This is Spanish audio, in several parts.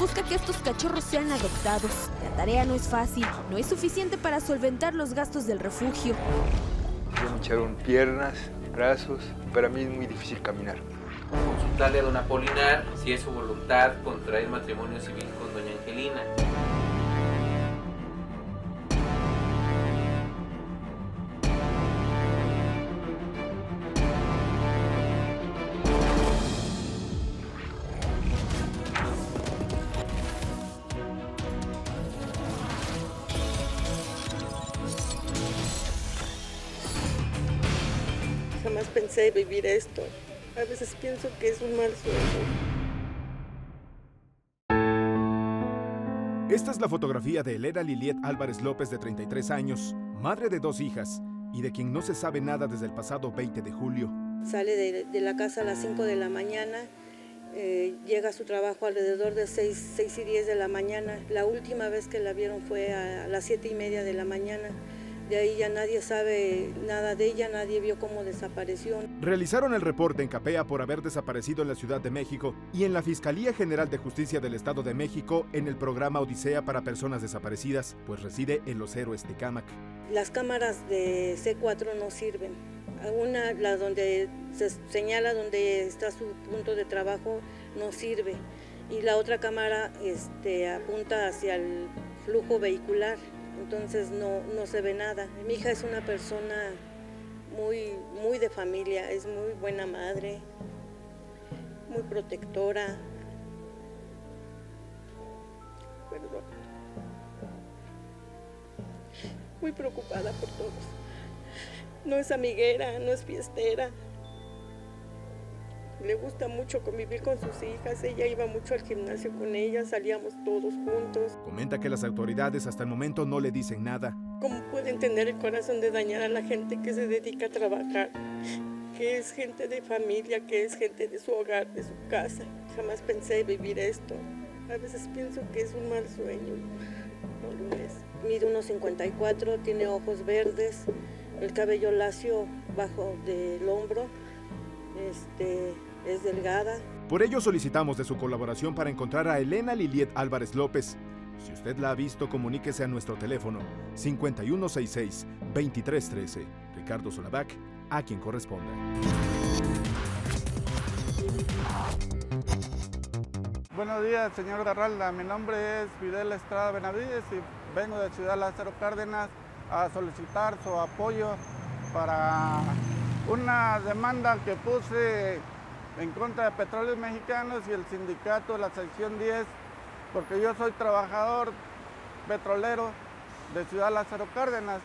busca que estos cachorros sean adoptados. La tarea no es fácil, no es suficiente para solventar los gastos del refugio. Me echaron piernas, brazos, para mí es muy difícil caminar. Consultarle a don Apolinar si es su voluntad contraer matrimonio civil con doña Angelina. Vivir esto. A veces pienso que es un mal sueño. Esta es la fotografía de Elena Liliet Álvarez López, de 33 años, madre de dos hijas y de quien no se sabe nada desde el pasado 20 de julio. Sale de, de la casa a las 5 de la mañana, eh, llega a su trabajo alrededor de 6, 6 y 10 de la mañana. La última vez que la vieron fue a, a las 7 y media de la mañana. De ahí ya nadie sabe nada de ella, nadie vio cómo desapareció. Realizaron el reporte en Capea por haber desaparecido en la Ciudad de México y en la Fiscalía General de Justicia del Estado de México en el programa Odisea para Personas Desaparecidas, pues reside en Los Héroes de Cámac. Las cámaras de C4 no sirven. Una, la donde se señala donde está su punto de trabajo, no sirve. Y la otra cámara este, apunta hacia el flujo vehicular, entonces no, no se ve nada. Mi hija es una persona muy, muy de familia, es muy buena madre, muy protectora. Muy preocupada por todos. No es amiguera, no es fiestera. Le gusta mucho convivir con sus hijas. Ella iba mucho al gimnasio con ellas, salíamos todos juntos. Comenta que las autoridades hasta el momento no le dicen nada. ¿Cómo pueden tener el corazón de dañar a la gente que se dedica a trabajar? Que es gente de familia, que es gente de su hogar, de su casa. Jamás pensé vivir esto. A veces pienso que es un mal sueño. No lo es. Mide unos 54, tiene ojos verdes, el cabello lacio bajo del hombro. Este, es delgada. Por ello solicitamos de su colaboración para encontrar a Elena Liliet Álvarez López. Si usted la ha visto, comuníquese a nuestro teléfono 5166-2313. Ricardo Solavac, a quien corresponda. Buenos días, señor Garralda. Mi nombre es Fidel Estrada Benavides y vengo de Ciudad Lázaro Cárdenas a solicitar su apoyo para una demanda que puse en contra de Petróleos Mexicanos y el sindicato de la sección 10, porque yo soy trabajador petrolero de Ciudad Lázaro Cárdenas.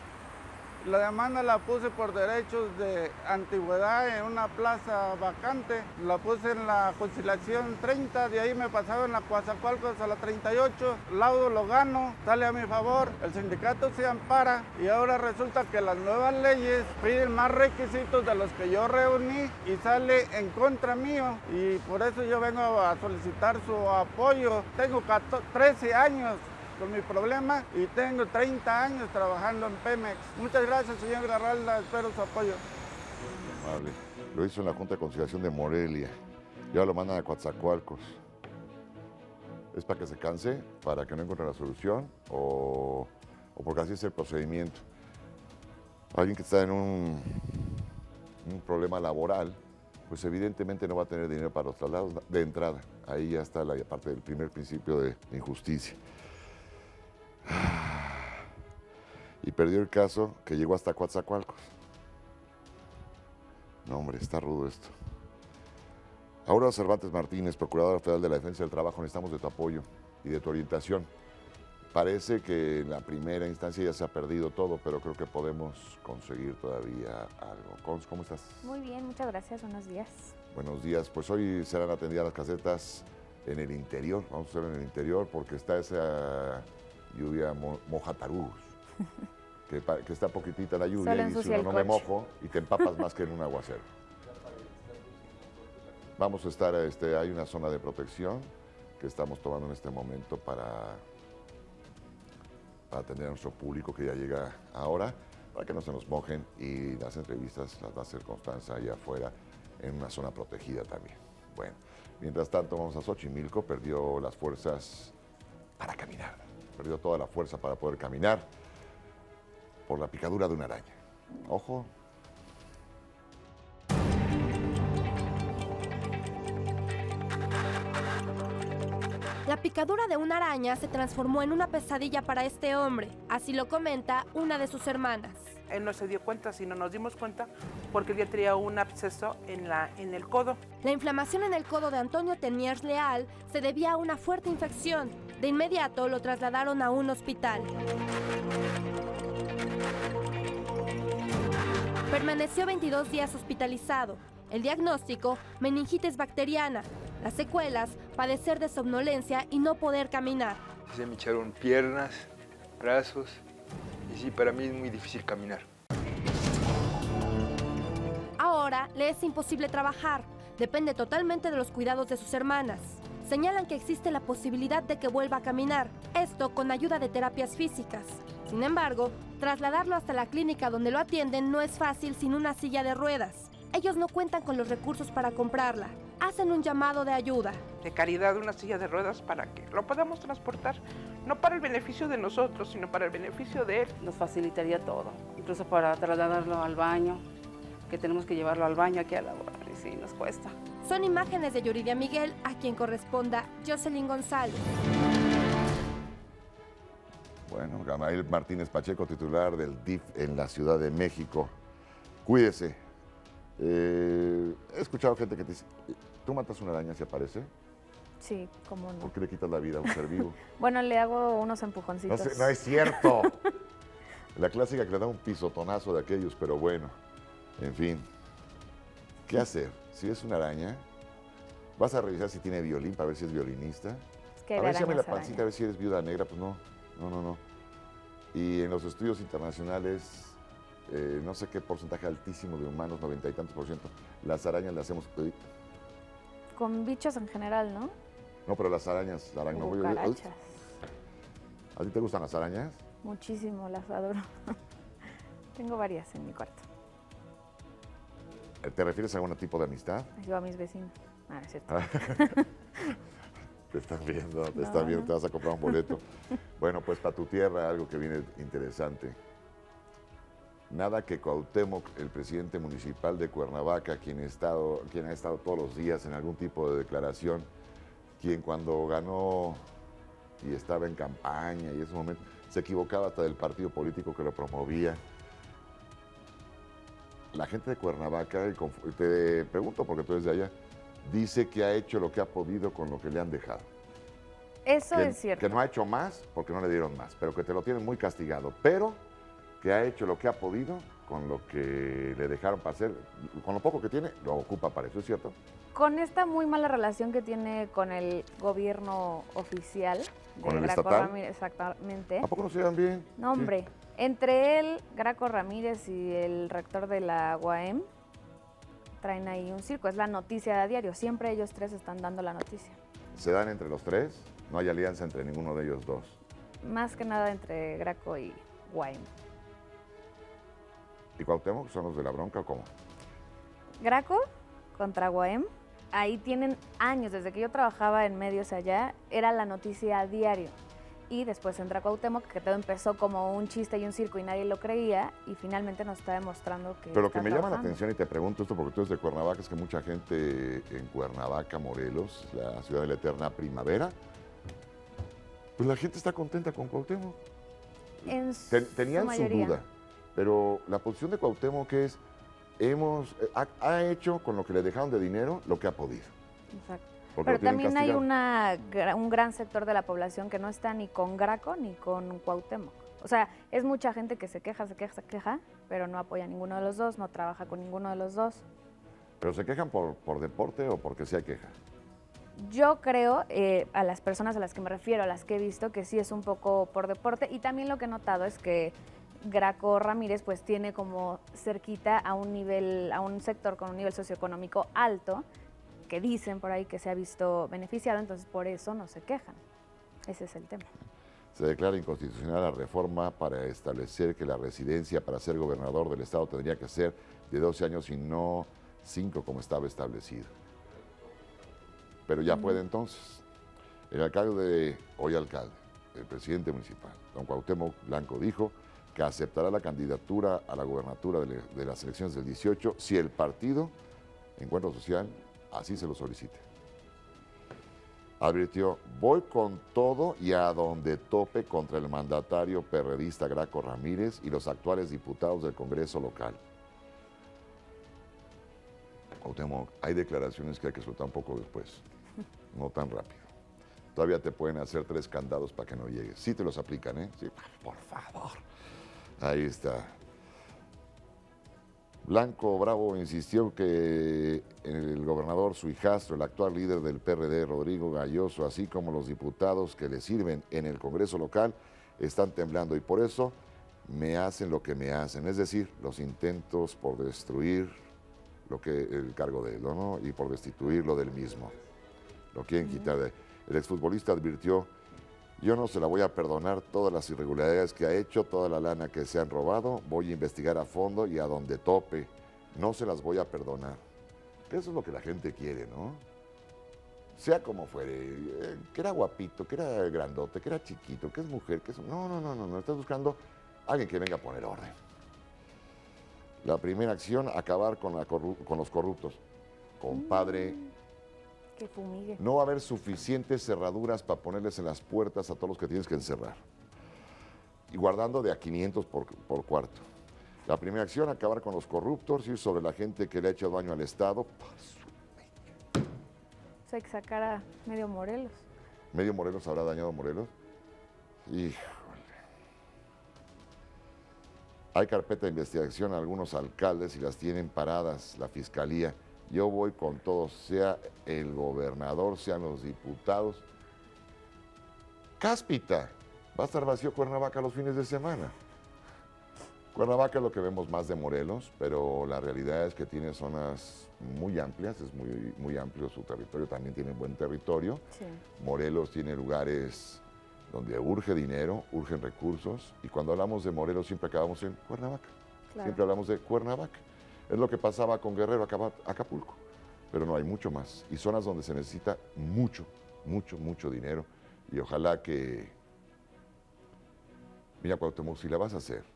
La demanda la puse por derechos de antigüedad en una plaza vacante. La puse en la conciliación 30, de ahí me pasaron la Coatzacoalcos a la 38. Laudo lo gano, sale a mi favor, el sindicato se ampara y ahora resulta que las nuevas leyes piden más requisitos de los que yo reuní y sale en contra mío. Y por eso yo vengo a solicitar su apoyo. Tengo 13 años con mi problema y tengo 30 años trabajando en Pemex. Muchas gracias, señor Garralda, espero su apoyo. Amable. Lo hizo en la Junta de Conciliación de Morelia. Ya lo mandan a Coatzacoalcos. ¿Es para que se canse? ¿Para que no encuentre la solución? ¿O, porque así es el procedimiento? Alguien que está en un, un problema laboral, pues evidentemente no va a tener dinero para los traslados de entrada. Ahí ya está la parte del primer principio de injusticia. Y perdió el caso que llegó hasta Coatzacoalcos. No, hombre, está rudo esto. Aurora Cervantes Martínez, Procuradora Federal de la Defensa del Trabajo, necesitamos de tu apoyo y de tu orientación. Parece que en la primera instancia ya se ha perdido todo, pero creo que podemos conseguir todavía algo. Cons, ¿cómo estás? Muy bien, muchas gracias, buenos días. Buenos días, pues hoy serán atendidas las casetas en el interior, vamos a hacerlo en el interior porque está esa lluvia mo mojatarugos, que, que, está poquitita la lluvia y dice uno no me mojo y te empapas más que en un aguacero. Vamos a estar, este, hay una zona de protección que estamos tomando en este momento para, para atender a nuestro público que ya llega ahora, para que no se nos mojen y las entrevistas las va a hacer Constanza allá afuera en una zona protegida también. Bueno, Mientras tanto, vamos a Xochimilco, perdió las fuerzas para caminar. Perdió toda la fuerza para poder caminar por la picadura de una araña. Ojo. La picadura de una araña se transformó en una pesadilla para este hombre, así lo comenta una de sus hermanas. Él no se dio cuenta, sino nos dimos cuenta porque él ya tenía un absceso en, la, en el codo. La inflamación en el codo de Antonio Teniers Leal se debía a una fuerte infección. De inmediato lo trasladaron a un hospital. Permaneció 22 días hospitalizado. El diagnóstico, meningitis bacteriana. Las secuelas, padecer de somnolencia y no poder caminar. Se me echaron piernas, brazos, y sí, para mí es muy difícil caminar. Ahora le es imposible trabajar. Depende totalmente de los cuidados de sus hermanas. Señalan que existe la posibilidad de que vuelva a caminar, esto con ayuda de terapias físicas. Sin embargo, trasladarlo hasta la clínica donde lo atienden no es fácil sin una silla de ruedas. Ellos no cuentan con los recursos para comprarla. Hacen un llamado de ayuda. De caridad, una silla de ruedas para que lo podamos transportar, no para el beneficio de nosotros, sino para el beneficio de él. Nos facilitaría todo, incluso para trasladarlo al baño, que tenemos que llevarlo al baño aquí a la y sí, nos cuesta. Son imágenes de Yuridia Miguel, a quien corresponda Jocelyn González. Bueno, Gamael Martínez Pacheco, titular del DIF en la Ciudad de México. Cuídese. Eh, he escuchado gente que te dice, ¿tú matas una araña si aparece? Sí, cómo no. ¿Por qué le quitas la vida a un ser vivo? bueno, le hago unos empujoncitos. No, sé, no es cierto. la clásica que le da un pisotonazo de aquellos, pero bueno, en fin. ¿Qué hacer? Si es una araña, vas a revisar si tiene violín para ver si es violinista. Es que a ver si arañas, la pancita arañas. a ver si eres viuda negra, pues no, no, no, no. Y en los estudios internacionales, eh, no sé qué porcentaje altísimo de humanos, noventa y tantos por ciento, las arañas las hacemos... uy, Con bichos en general, ¿no? No, pero las arañas, uy, Cucarachas. ¿A ti te gustan las arañas? Muchísimo, las adoro. Tengo varias en mi cuarto. ¿Te refieres a algún tipo de amistad? Yo a mis vecinos. Ah, es cierto. Te están viendo, te No, están viendo, no. te vas a comprar un boleto. bueno, pues para tu tierra algo que viene interesante. Nada que Cuauhtémoc, el presidente municipal de Cuernavaca, quien, ha estado, quien ha estado todos los días en algún tipo de declaración, quien cuando ganó y estaba en campaña y ese momento se equivocaba hasta del partido político que lo promovía. La gente de Cuernavaca, y te pregunto porque tú eres de allá, dice que ha hecho lo que ha podido con lo que le han dejado. Eso que, es cierto. que no ha hecho más porque no le dieron más, pero que te lo tienen muy castigado. Pero que ha hecho lo que ha podido con lo que le dejaron para hacer, con lo poco que tiene, lo ocupa para eso, ¿es cierto? Con esta muy mala relación que tiene con el gobierno oficial de ¿Con el estatal? Exactamente. ¿A poco no se llevan bien? No, Sí. Entre él, Graco Ramírez y el rector de la UAM traen ahí un circo. Es la noticia de diario. Siempre ellos tres están dando la noticia. Se dan entre los tres, no hay alianza entre ninguno de ellos dos. Más que nada entre Graco y UAM. ¿Y Cuauhtémoc son los de la bronca o cómo? Graco contra UAM. Ahí tienen años, desde que yo trabajaba en medios allá, era la noticia a diario. Y después entra Cuauhtémoc, que todo empezó como un chiste y un circo y nadie lo creía, y finalmente nos está demostrando que Pero lo que me llama la atención y te pregunto esto porque tú eres de Cuernavaca, es que mucha gente en Cuernavaca, Morelos, la ciudad de la eterna primavera, pues la gente está contenta con Cuauhtémoc. En Ten- su tenían su, mayoría. duda, pero la posición de Cuauhtémoc es, hemos, eh, ha, ha hecho con lo que le dejaron de dinero lo que ha podido. Exacto. Porque Pero también hay una, un gran sector de la población que no está ni con Graco ni con Cuauhtémoc. O sea, es mucha gente que se queja, se queja, se queja, pero no apoya a ninguno de los dos, no trabaja con ninguno de los dos. ¿Pero se quejan por, por deporte o porque se queja? Yo creo, eh, a las personas a las que me refiero, a las que he visto, que sí es un poco por deporte. Y también lo que he notado es que Graco Ramírez pues tiene como cerquita a un nivel, a un sector con un nivel socioeconómico alto, que dicen por ahí que se ha visto beneficiado, entonces por eso no se quejan. Ese es el tema. Se declara inconstitucional la reforma para establecer que la residencia para ser gobernador del estado tendría que ser de 12 años y no 5 como estaba establecido. pero ya puede entonces. El alcalde, de, hoy alcalde, el presidente municipal, don Cuauhtémoc Blanco, dijo que aceptará la candidatura a la gobernatura de, de las elecciones del 18 si el partido, Encuentro Social, así se lo solicite. Advirtió, voy con todo y a donde tope contra el mandatario perredista Graco Ramírez y los actuales diputados del Congreso local. Cuauhtémoc, hay declaraciones que hay que soltar un poco después, no tan rápido. Todavía te pueden hacer tres candados para que no llegues. Sí te los aplican, ¿eh? Sí, por favor. Ahí está. Blanco Bravo insistió que gobernador, su hijastro, el actual líder del PRD, Rodrigo Galloso, así como los diputados que le sirven en el Congreso local, están temblando y por eso me hacen lo que me hacen, es decir, los intentos por destruir lo que el cargo de él, ¿no? Y por destituirlo del mismo. Lo quieren quitar de El exfutbolista advirtió, yo no se la voy a perdonar todas las irregularidades que ha hecho, toda la lana que se han robado, voy a investigar a fondo y a donde tope. No se las voy a perdonar. Eso es lo que la gente quiere, ¿no? Sea como fuere, eh, que era guapito, que era grandote, que era chiquito, que es mujer, que es... No, no, no, no, no, estás buscando alguien que venga a poner orden. La primera acción, acabar con, la con los corruptos. Compadre, que fumigue. no va a haber suficientes cerraduras para ponerles en las puertas a todos los que tienes que encerrar. Y guardando de a 500 por, por cuarto. La primera acción, acabar con los corruptos, ir sobre la gente que le ha hecho daño al Estado. O sea, hay que sacar a medio Morelos. ¿Medio Morelos habrá dañado a Morelos? Híjole. Hay carpeta de investigación a algunos alcaldes y las tienen paradas la fiscalía. Yo voy con todos, sea el gobernador, sean los diputados. Cáspita, va a estar vacío Cuernavaca los fines de semana. Cuernavaca es lo que vemos más de Morelos, pero la realidad es que tiene zonas muy amplias, es muy, muy amplio su territorio, también tiene buen territorio. Sí. Morelos tiene lugares donde urge dinero, urgen recursos, y cuando hablamos de Morelos siempre acabamos en Cuernavaca. Claro. Siempre hablamos de Cuernavaca. Es lo que pasaba con Guerrero, Acapulco, pero no hay mucho más. Y zonas donde se necesita mucho, mucho, mucho dinero. Y ojalá que, mira Cuauhtémoc, si la vas a hacer,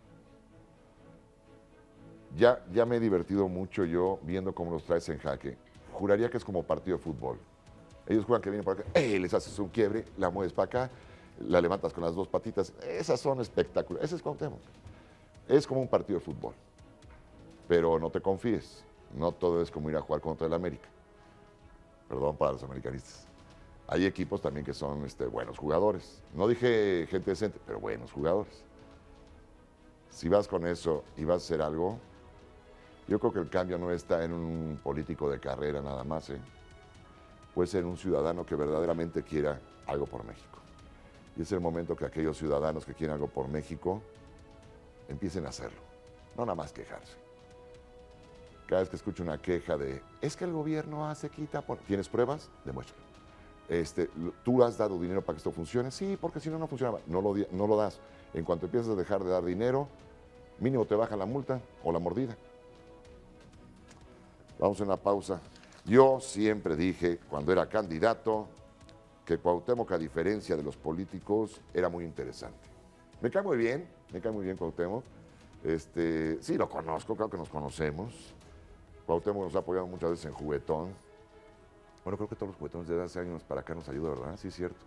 ya, ya me he divertido mucho yo viendo cómo los traes en jaque. Juraría que es como partido de fútbol. Ellos juegan que vienen por acá, ¡eh! les haces un quiebre, la mueves para acá, la levantas con las dos patitas. Esas son espectaculares. Ese es Cuauhtémoc. Es como un partido de fútbol. Pero no te confíes. No todo es como ir a jugar contra el América. Perdón para los americanistas. Hay equipos también que son este, buenos jugadores. No dije gente decente, pero buenos jugadores. Si vas con eso y vas a hacer algo, yo creo que el cambio no está en un político de carrera nada más. ¿eh? Puede ser un ciudadano que verdaderamente quiera algo por México. Y es el momento que aquellos ciudadanos que quieren algo por México empiecen a hacerlo. No nada más quejarse. Cada vez que escucho una queja de, es que el gobierno hace, quita, pone". ¿tienes pruebas? Demuéstralo. Este, ¿Tú has dado dinero para que esto funcione? Sí, porque si no, no funcionaba. No lo, no lo das. En cuanto empiezas a dejar de dar dinero, mínimo te baja la multa o la mordida. Vamos a una pausa. Yo siempre dije, cuando era candidato, que Cuauhtémoc, a diferencia de los políticos, era muy interesante. Me cae muy bien, me cae muy bien Cuauhtémoc. Este, sí, lo conozco, claro que nos conocemos. Cuauhtémoc nos ha apoyado muchas veces en juguetón. Bueno, creo que todos los juguetones de hace años para acá nos ayuda, ¿verdad? Sí, es cierto.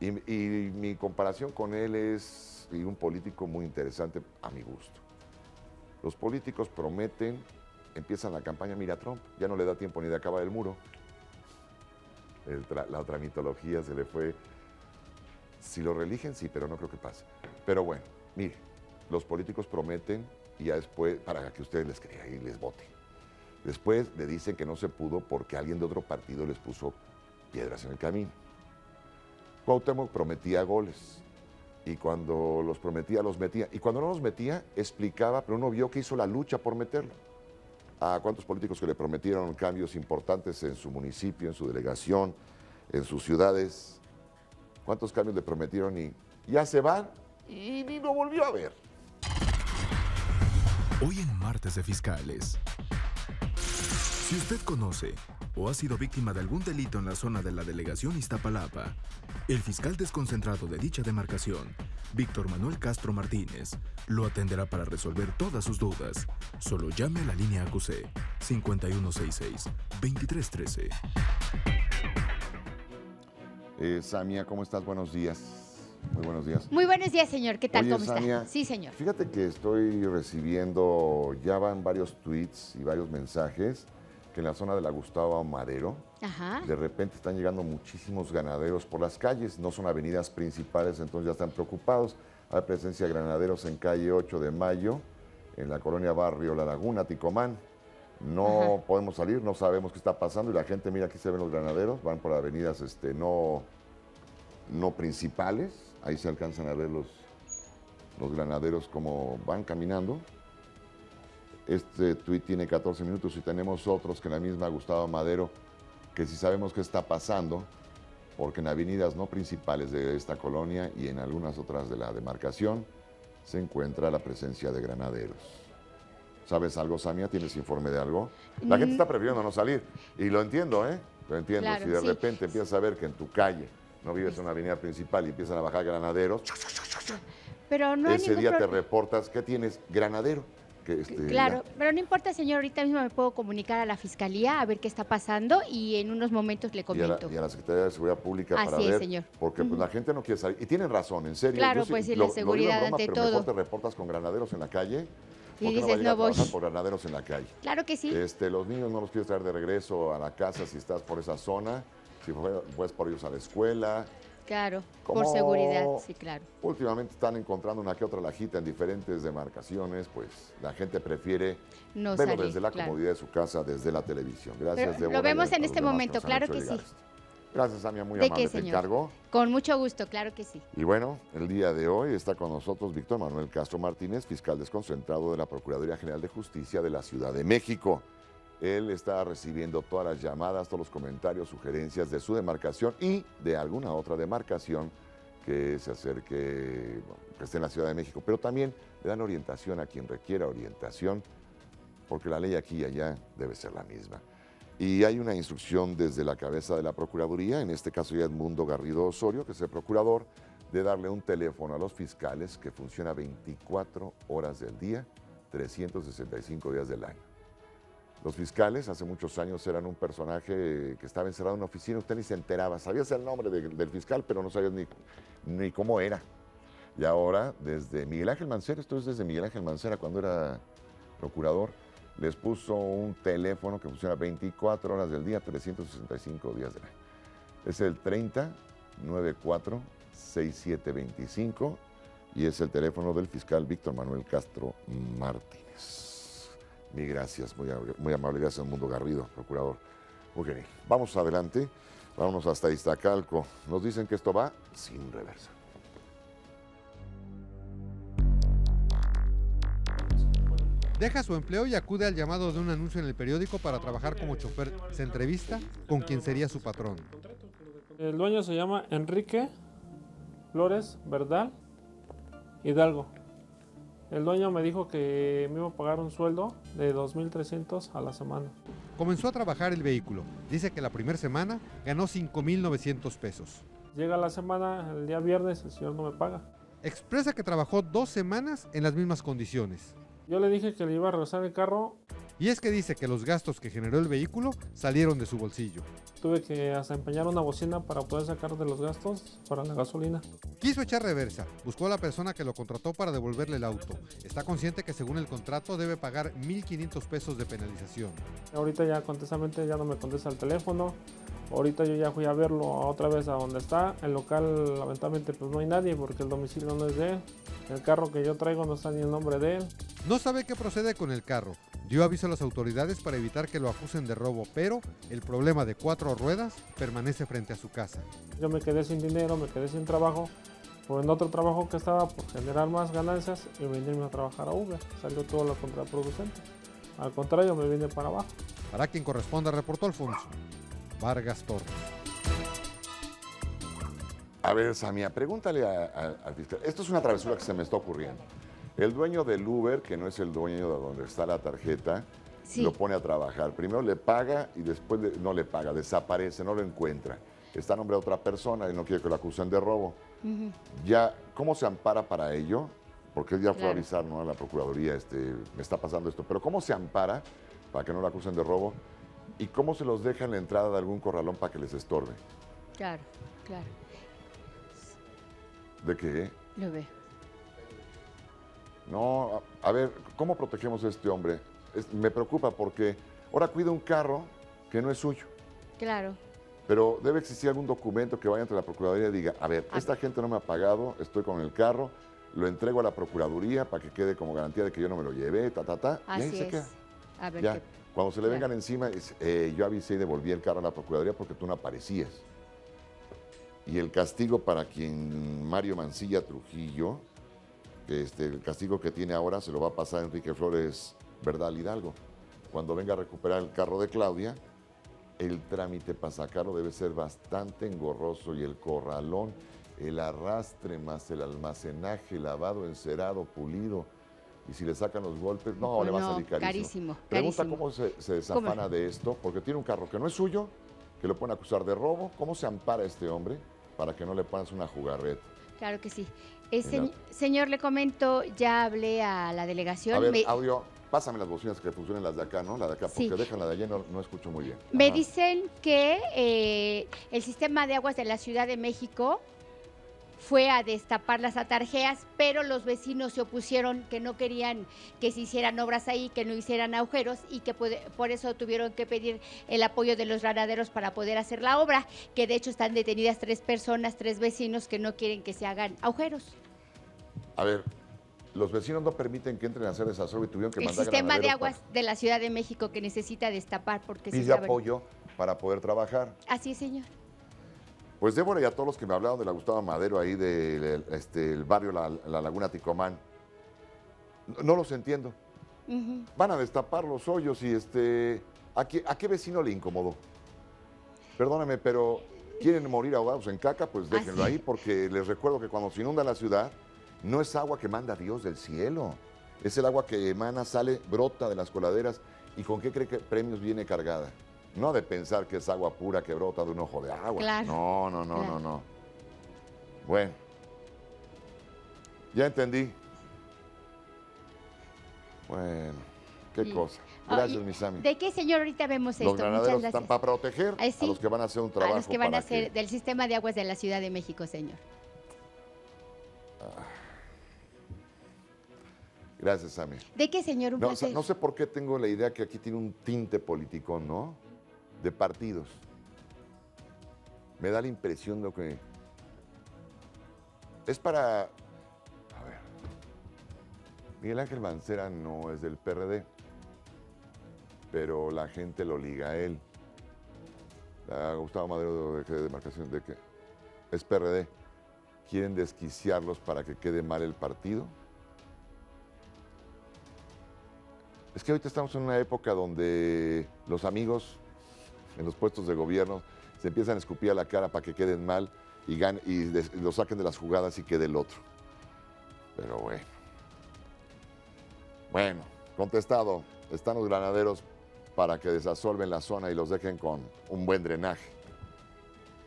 Y, mi comparación con él es un político muy interesante a mi gusto. Los políticos prometen, empiezan la campaña, mira Trump, ya no le da tiempo ni de acabar el muro. La otra mitología se le fue. Si lo religen, sí, pero no creo que pase. Pero bueno, mire, los políticos prometen y ya después, para que ustedes les crean y les voten. Después le dicen que no se pudo porque alguien de otro partido les puso piedras en el camino. Cuauhtémoc prometía goles y cuando los prometía los metía. Y cuando no los metía, explicaba, pero uno vio que hizo la lucha por meterlo. A cuántos políticos que le prometieron cambios importantes en su municipio, en su delegación, en sus ciudades. ¿Cuántos cambios le prometieron y ya se van y ni lo volvió a ver? Hoy en Martes de Fiscales. Si usted conoce o ha sido víctima de algún delito en la zona de la delegación Iztapalapa, el fiscal desconcentrado de dicha demarcación, Víctor Manuel Castro Martínez, lo atenderá para resolver todas sus dudas. Solo llame a la línea ACUSE 5166-2313. Eh, Samia, ¿cómo estás? Buenos días. Muy buenos días. Muy buenos días, señor. ¿Qué tal? Oye, ¿Cómo Samia, está? Sí, señor. Fíjate que estoy recibiendo, ya van varios tweets y varios mensajes que en la zona de la Gustavo Madero, Ajá. de repente están llegando muchísimos ganaderos por las calles, no son avenidas principales, entonces ya están preocupados. Hay presencia de granaderos en calle 8 de Mayo, en la colonia Barrio La Laguna, Ticomán. No podemos salir, no sabemos qué está pasando y la gente, mira, aquí se ven los granaderos, van por avenidas este, no, no principales, ahí se alcanzan a ver los, los granaderos como van caminando. Este tuit tiene 14 minutos y tenemos otros que en la misma Gustavo Madero, que si sabemos qué está pasando, porque en avenidas no principales de esta colonia y en algunas otras de la demarcación se encuentra la presencia de granaderos. ¿Sabes algo, Samia? ¿Tienes informe de algo? La gente Mm. está prefiriendo no salir. Y lo entiendo, ¿eh? Lo entiendo. Claro, si de sí. repente empiezas a ver que en tu calle no vives en una avenida principal y empiezan a bajar granaderos, Pero no ese día te reportas que tienes granadero. Que, este, Claro, pero no importa, señor. Ahorita mismo me puedo comunicar a la fiscalía a ver qué está pasando y en unos momentos le Y a, la, comento. y a la Secretaría de Seguridad Pública para Así es, ver, señor. porque pues, la gente no quiere salir. Y tienen razón, en serio. Claro, Yo sí pues, lo- la seguridad broma, ante pero todo. mejor te reportas con granaderos en la calle. Y dices, no, voy. por granaderos en la calle. Claro que sí. Este, los niños no los quieres traer de regreso a la casa si estás por esa zona, si puedes por ellos a la escuela. Claro, por seguridad, sí, claro. Últimamente están encontrando una que otra lajita en diferentes demarcaciones, pues la gente prefiere No verlo salir, desde la claro. comodidad de su casa, desde la televisión. Gracias, Pero Débora, lo vemos en este momento, claro que sí. esto. Gracias, Samia, muy ¿De amable. qué, Te señor? encargo. Con mucho gusto, claro que sí. Y bueno, el día de hoy está con nosotros Víctor Manuel Castro Martínez, fiscal desconcentrado de la Procuraduría General de Justicia de la Ciudad de México. Él está recibiendo todas las llamadas, todos los comentarios, sugerencias de su demarcación y de alguna otra demarcación que se acerque, que esté en la Ciudad de México. Pero también le dan orientación a quien requiera orientación, porque la ley aquí y allá debe ser la misma. Y hay una instrucción desde la cabeza de la Procuraduría, en este caso ya Edmundo Garrido Osorio, que es el procurador, de darle un teléfono a los fiscales que funciona 24 horas del día, 365 días del año. Los fiscales hace muchos años eran un personaje que estaba encerrado en una oficina, usted ni se enteraba, sabías el nombre de- del fiscal, pero no sabías ni, ni cómo era. Y ahora, desde Miguel Ángel Mancera, esto es desde Miguel Ángel Mancera cuando era procurador, les puso un teléfono que funciona 24 horas del día, 365 días del año. Es el 30 94 6725 y es el teléfono del fiscal Víctor Manuel Castro Martínez. Mil gracias, muy, am- muy amable, gracias Mundo Garrido, procurador. Ok, vamos adelante, vámonos hasta Iztacalco. Nos dicen que esto va sin reversa. Deja su empleo y acude al llamado de un anuncio en el periódico para trabajar como chofer. Se entrevista con quien sería su patrón. El dueño se llama Enrique Flores Verdal Hidalgo. El dueño me dijo que me iba a pagar un sueldo de 2.300 a la semana. Comenzó a trabajar el vehículo. Dice que la primera semana ganó 5.900 pesos. Llega la semana, el día viernes, el señor no me paga. Expresa que trabajó dos semanas en las mismas condiciones. Yo le dije que le iba a regresar el carro. Y es que dice que los gastos que generó el vehículo salieron de su bolsillo. Tuve que hasta empeñar una bocina para poder sacar de los gastos para la gasolina. Quiso echar reversa, buscó a la persona que lo contrató para devolverle el auto. Está consciente que según el contrato debe pagar 1.500 pesos de penalización. Ahorita ya contestamente ya no me contesta el teléfono. Ahorita yo ya fui a verlo otra vez a donde está. El local lamentablemente pues no hay nadie porque el domicilio no es de él. El carro que yo traigo no está ni el nombre de él. No sabe qué procede con el carro. Dio aviso a las autoridades para evitar que lo acusen de robo, pero el problema de cuatro ruedas permanece frente a su casa. Yo me quedé sin dinero, me quedé sin trabajo. Por en otro trabajo que estaba por generar más ganancias y venirme a trabajar a Uber. Salió todo lo contraproducente. Al contrario, me vine para abajo. Para quien corresponda, reportó Alfonso. Vargas Torres. A ver, Samia, pregúntale al fiscal. Esto es una travesura que se me está ocurriendo. El dueño del Uber, que no es el dueño de donde está la tarjeta, lo pone a trabajar. Primero le paga y después no le paga, desaparece, no lo encuentra. Está a nombre de otra persona y no quiere que lo acusen de robo. Ya, ¿cómo se ampara para ello? Porque él ya fue a avisar ¿no? a la Procuraduría, este, me está pasando esto, pero ¿cómo se ampara para que no lo acusen de robo? ¿Y cómo se los deja en la entrada de algún corralón para que les estorbe? Claro, claro. ¿De qué? Lo veo. No, a, a ver, ¿cómo protegemos a este hombre? Es- me preocupa porque ahora cuida un carro que no es suyo, Claro. pero debe existir algún documento que vaya entre la Procuraduría y diga, a ver, A esta gente no me ha pagado, estoy con el carro, lo entrego a la Procuraduría para que quede como garantía de que yo no me lo llevé, ta, ta, ta, y ahí Así se es. queda. A ver Ya, qué. cuando se le vengan encima, es, eh, yo avisé y devolví el carro a la Procuraduría porque tú no aparecías. Y el castigo para quien Mario Mancilla Trujillo, este, el castigo que tiene ahora se lo va a pasar a Enrique Flores Verdal Hidalgo. Cuando venga a recuperar el carro de Claudia, el trámite para sacarlo debe ser bastante engorroso y el corralón, el arrastre más el almacenaje, lavado, encerado, pulido. Y si le sacan los golpes, no, le va a salir carísimo. carísimo, Pregunta carísimo. cómo se, se desafana de esto, porque tiene un carro que no es suyo, que lo pueden acusar de robo. ¿Cómo se ampara este hombre para que no le pongas una jugarreta? Claro que sí. Eh, se- señor, le comento, ya hablé a la delegación. A ver, me, audio, pásame las bocinas que funcionen las de acá, ¿no? La de acá, Sí. porque dejan la de allá y no, no escucho muy bien. me Ajá. dicen que eh, el sistema de aguas de la Ciudad de México fue a destapar las atarjeas, pero los vecinos se opusieron, que no querían que se hicieran obras ahí, que no hicieran agujeros y que por eso tuvieron que pedir el apoyo de los granaderos para poder hacer la obra, que de hecho están detenidas tres personas, tres vecinos que no quieren que se hagan agujeros. A ver, los vecinos no permiten que entren a hacer desasolve y tuvieron que El mandar sistema de aguas de la Ciudad de México que necesita destapar porque pide apoyo para poder trabajar. Así es, señor. Pues Débora y a todos los que me hablaron de la Gustavo Madero ahí del este, el barrio la, la Laguna Ticomán, no, no los entiendo. Van a destapar los hoyos y este. ¿a qué, a qué vecino le incomodó? Perdóname, pero quieren morir ahogados en caca, pues déjenlo ahí, porque les recuerdo que cuando se inunda la ciudad, no es agua que manda Dios del cielo. Es el agua que emana, sale, brota de las coladeras. ¿Y con qué cree que premios viene cargada? No de pensar que es agua pura que brota de un ojo de agua. Claro, No, no, no, claro. no, no. Bueno. Ya entendí. Bueno, qué Sí. cosa. Ah, Gracias, y- mi Sammy. ¿De qué, señor? Ahorita vemos esto. Los granaderos están para proteger Ay, sí. a los que van a hacer un A trabajo. los que van a que- hacer del sistema de aguas de la Ciudad de México, señor. Gracias, Sammy. ¿De qué, señor? Un No, o sea, placer. no sé por qué tengo la idea que aquí tiene un tinte político, ¿no? De partidos. Me da la impresión de que es para... A ver. Miguel Ángel Mancera no es del PRD, pero la gente lo liga a él. Gustavo Madero de, de demarcación de que es PRD. ¿Quieren desquiciarlos para que quede mal el partido? Es que ahorita estamos en una época donde los amigos en los puestos de gobierno se empiezan a escupir a la cara para que queden mal y, gan- y lo saquen de las jugadas y quede el otro. Pero bueno. Bueno, contestado. Están los granaderos para que desasolven la zona y los dejen con un buen drenaje.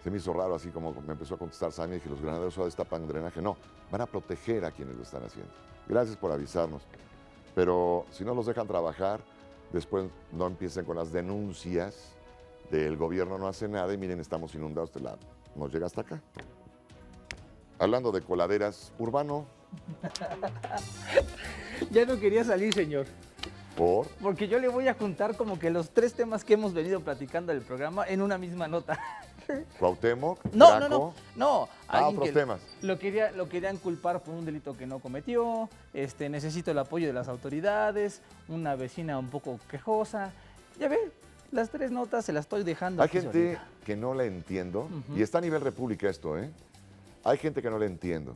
Se me hizo raro así como me empezó a contestar Sammy que los granaderos solo destapan drenaje. No, van a proteger a quienes lo están haciendo. Gracias por avisarnos. Pero si no los dejan trabajar, después no empiecen con las denuncias del gobierno no hace nada y miren, estamos inundados, de la, nos llega hasta acá. Hablando de coladeras, urbano, Ya no quería salir, señor. por... Porque yo le voy a juntar como que los tres temas que hemos venido platicando del programa en una misma nota. Cuauhtémoc, No, no, no, no. Ah, otros que temas. Lo, quería, lo querían culpar por un delito que no cometió, este, necesito el apoyo de las autoridades, una vecina un poco quejosa. Ya ve, las tres notas se las estoy dejando. Hay aquí gente que no la entiendo, y está a nivel república esto, ¿eh? Hay gente que no la entiendo.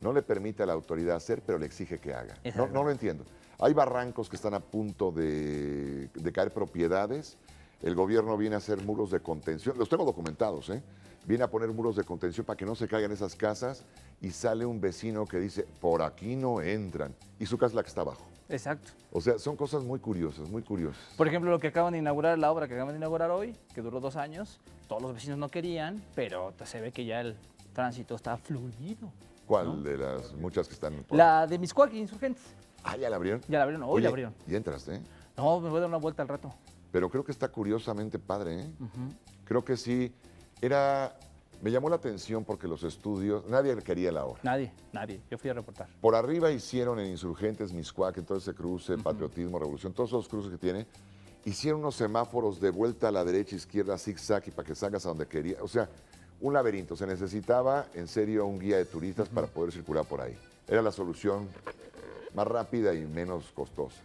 No le permite a la autoridad hacer, pero le exige que haga. No lo entiendo. Hay barrancos que están a punto de, de caer propiedades. El gobierno viene a hacer muros de contención. Los tengo documentados, ¿eh? Viene a poner muros de contención para que no se caigan esas casas y sale un vecino que dice, por aquí no entran. Y su casa es la que está abajo. Exacto. O sea, son cosas muy curiosas, muy curiosas. Por ejemplo, lo que acaban de inaugurar, la obra que acaban de inaugurar hoy, que duró dos años, todos los vecinos no querían, pero se ve que ya el tránsito está fluido. ¿Cuál de las muchas que están? por- La de Miscuac, Insurgentes. Ah, ¿ya la abrieron? Ya la abrieron, hoy Oye, la abrieron. Y entraste, ¿eh? No, me voy a dar una vuelta al rato. Pero creo que está curiosamente padre, ¿eh? Creo que sí. Era. Me llamó la atención porque los estudios. Nadie quería la obra. Nadie, nadie. Yo fui a reportar. Por arriba hicieron en Insurgentes, Miscuac, en todo ese cruce, Patriotismo, Revolución, todos esos cruces que tiene. Hicieron unos semáforos de vuelta a la derecha, izquierda, zigzag y para que salgas a donde quería. O sea, un laberinto. Se necesitaba, en serio, un guía de turistas para poder circular por ahí. Era la solución más rápida y menos costosa,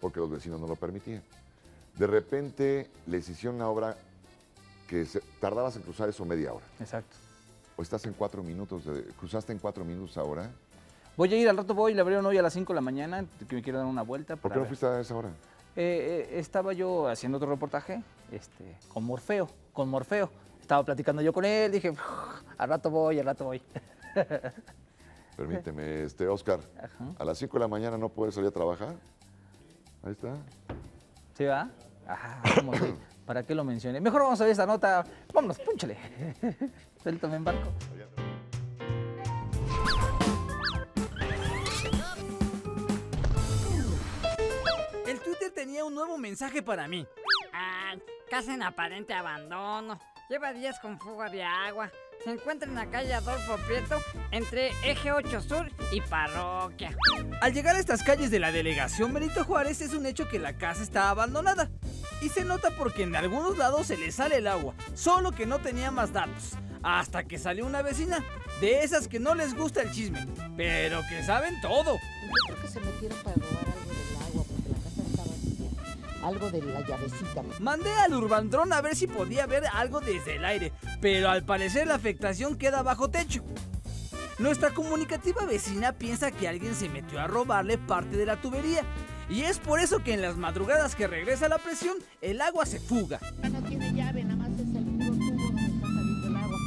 porque los vecinos no lo permitían. De repente les hicieron una obra que se- tardabas en cruzar eso media hora. Exacto. O estás en cuatro minutos, de- cruzaste en cuatro minutos ahora. Voy a ir al rato, voy, la abrieron hoy a las 5 de la mañana, que me quiero dar una vuelta. ¿Por qué no ver. fuiste a esa hora? Eh, eh, estaba yo haciendo otro reportaje este, con Morfeo, con Morfeo. Estaba platicando yo con él, dije, al rato voy, al rato voy. Permíteme, este, Oscar, a las 5 de la mañana no puedes salir a trabajar. Ahí está. ¿Sí va? Ajá, ¿cómo que? ¿Para qué lo mencioné? Mejor vamos a ver esta nota. Vámonos, púnchale. Suéltame en barco. El Twitter tenía un nuevo mensaje para mí. Ah, casa en aparente abandono. Lleva días con fuga de agua. Se encuentra en la calle Adolfo Prieto entre Eje 8 Sur y Parroquia. Al llegar a estas calles de la delegación Benito Juárez es un hecho que la casa está abandonada. Y se nota porque en algunos lados se le sale el agua, solo que no tenía más datos. Hasta que salió una vecina, de esas que no les gusta el chisme, pero que saben todo. Yo creo que se metieron para robar algo del agua porque la casa estaba vacía. Algo de la llavecita. Mandé al Urbandrón a ver si podía ver algo desde el aire, pero al parecer la afectación queda bajo techo. Nuestra comunicativa vecina piensa que alguien se metió a robarle parte de la tubería. Y es por eso que en las madrugadas que regresa la presión, el agua se fuga. No tiene llave, nada más es el puro tubo donde está saliendo el agua.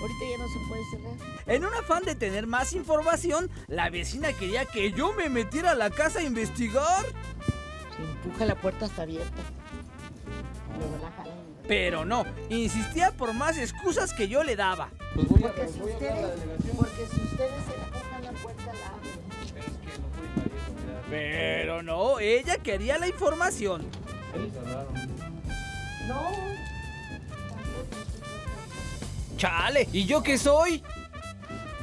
Ahorita ya no se puede cerrar. En un afán de tener más información, la vecina quería que yo me metiera a la casa a investigar. Si empuja la puerta está abierta. Luego la. Pero no, insistía por más excusas que yo le daba. Porque si ustedes, porque si ustedes empujan Pero no, ella quería la información. No. Chale, ¿y yo qué soy?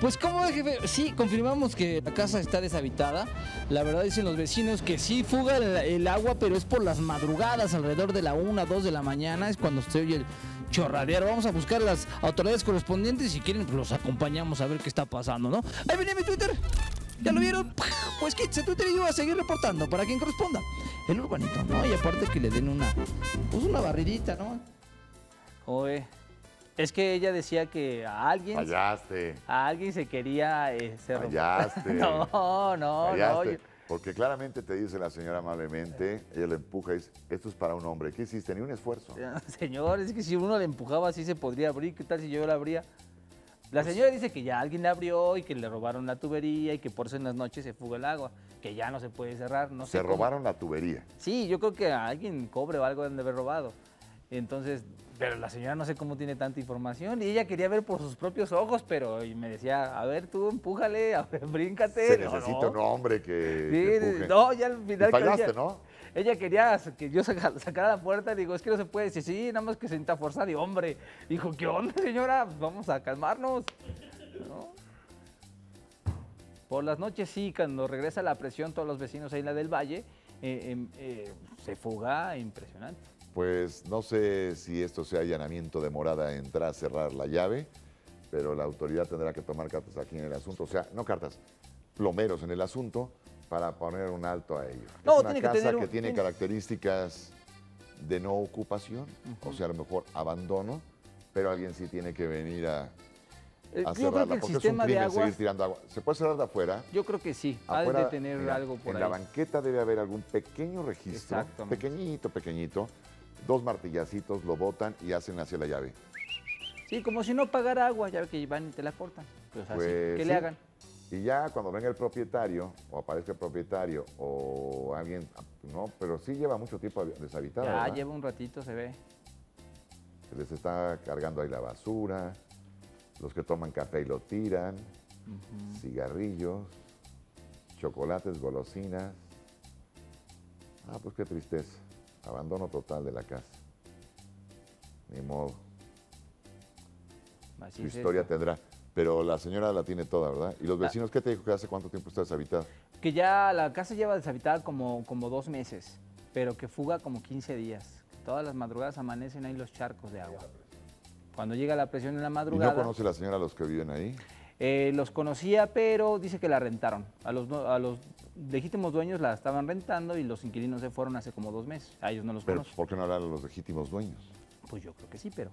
Pues como jefe, sí, confirmamos que la casa está deshabitada. La verdad dicen los vecinos que sí fuga el, el agua, pero es por las madrugadas, alrededor de la 1, 2 de la mañana, es cuando se oye el chorradear. Vamos a buscar las autoridades correspondientes, si quieren pues los acompañamos a ver qué está pasando, ¿no? Ahí venía mi Twitter. ¿Ya lo vieron? Pues quítese Twitter y yo voy a seguir reportando para quien corresponda. El urbanito, ¿no? Y aparte que le den una, pues una barridita, ¿no? Oye, es que ella decía que a alguien... Fallaste. A alguien se quería... eh, se Fallaste. no, no, no. Fallaste. yo- Porque claramente te dice la señora amablemente, ella le empuja y dice, esto es para un hombre. ¿Qué hiciste? Ni un esfuerzo. Señor, es que si uno le empujaba así se podría abrir. ¿Qué tal si yo la abría? La señora dice que ya alguien la abrió y que le robaron la tubería y que por eso en las noches se fuga el agua, que ya no se puede cerrar. No sé Se cómo. robaron la tubería. Sí, yo creo que a alguien cobre o algo han de haber robado. Entonces, pero la señora no sé cómo tiene tanta información y ella quería ver por sus propios ojos, pero y me decía, a ver tú, empújale, a ver, bríncate. Se No, necesita no. un hombre que, Sí, que empuje. no, ya al Y final. que fallaste, ¿no? Ella quería que yo saca- sacara la puerta, digo, es que no se puede. Dice, sí, nada más que se intenta forzar. Y hombre, dijo, ¿qué onda, señora? Vamos a calmarnos. ¿No? Por las noches sí, cuando regresa la presión, todos los vecinos ahí en la del Valle, eh, em, eh, se fuga impresionante. Pues no sé si esto sea allanamiento de morada, entrar cerrar la llave, pero la autoridad tendrá que tomar cartas aquí en el asunto. O sea, no cartas, plomeros en el asunto para poner un alto a ello. No, es una tiene que casa tener un- que tiene tiene- características de no ocupación, o sea, a lo mejor abandono, pero alguien sí tiene que venir a, Eh, a que cerrarla, el porque es un crimen seguir tirando agua. ¿Se puede cerrar de afuera? Yo creo que sí, ha Afuera, de tener mira, algo por en ahí. la banqueta debe haber algún pequeño registro, pequeñito, pequeñito, dos martillacitos, lo botan y hacen hacia la llave. Sí, como si no pagara agua, ya que van y te la cortan. Pues así, Pues, que sí. le hagan. Y ya cuando venga el propietario, o aparezca el propietario, o alguien, no, pero sí lleva mucho tiempo deshabitada. Ya ¿verdad? lleva un ratito, se ve. Se les está cargando ahí la basura, los que toman café y lo tiran, cigarrillos, chocolates, golosinas. Ah, pues qué tristeza. Abandono total de la casa. Ni modo. Así Su historia tendrá. Pero la señora la tiene toda, ¿verdad? ¿Y los vecinos qué te dijo que hace cuánto tiempo está deshabitada? Que ya la casa lleva deshabitada como, como dos meses, pero que fuga como 15 días. Todas las madrugadas amanecen ahí los charcos de agua. Cuando llega la presión en la ¿Y madrugada, no conoce la señora a los que viven ahí? eh, los conocía, pero dice que la rentaron. A los, a los legítimos dueños la estaban rentando y los inquilinos se fueron hace como dos meses. A ellos no los Pero conozco. ¿por qué no hablar a los legítimos dueños? Pues yo creo que sí, pero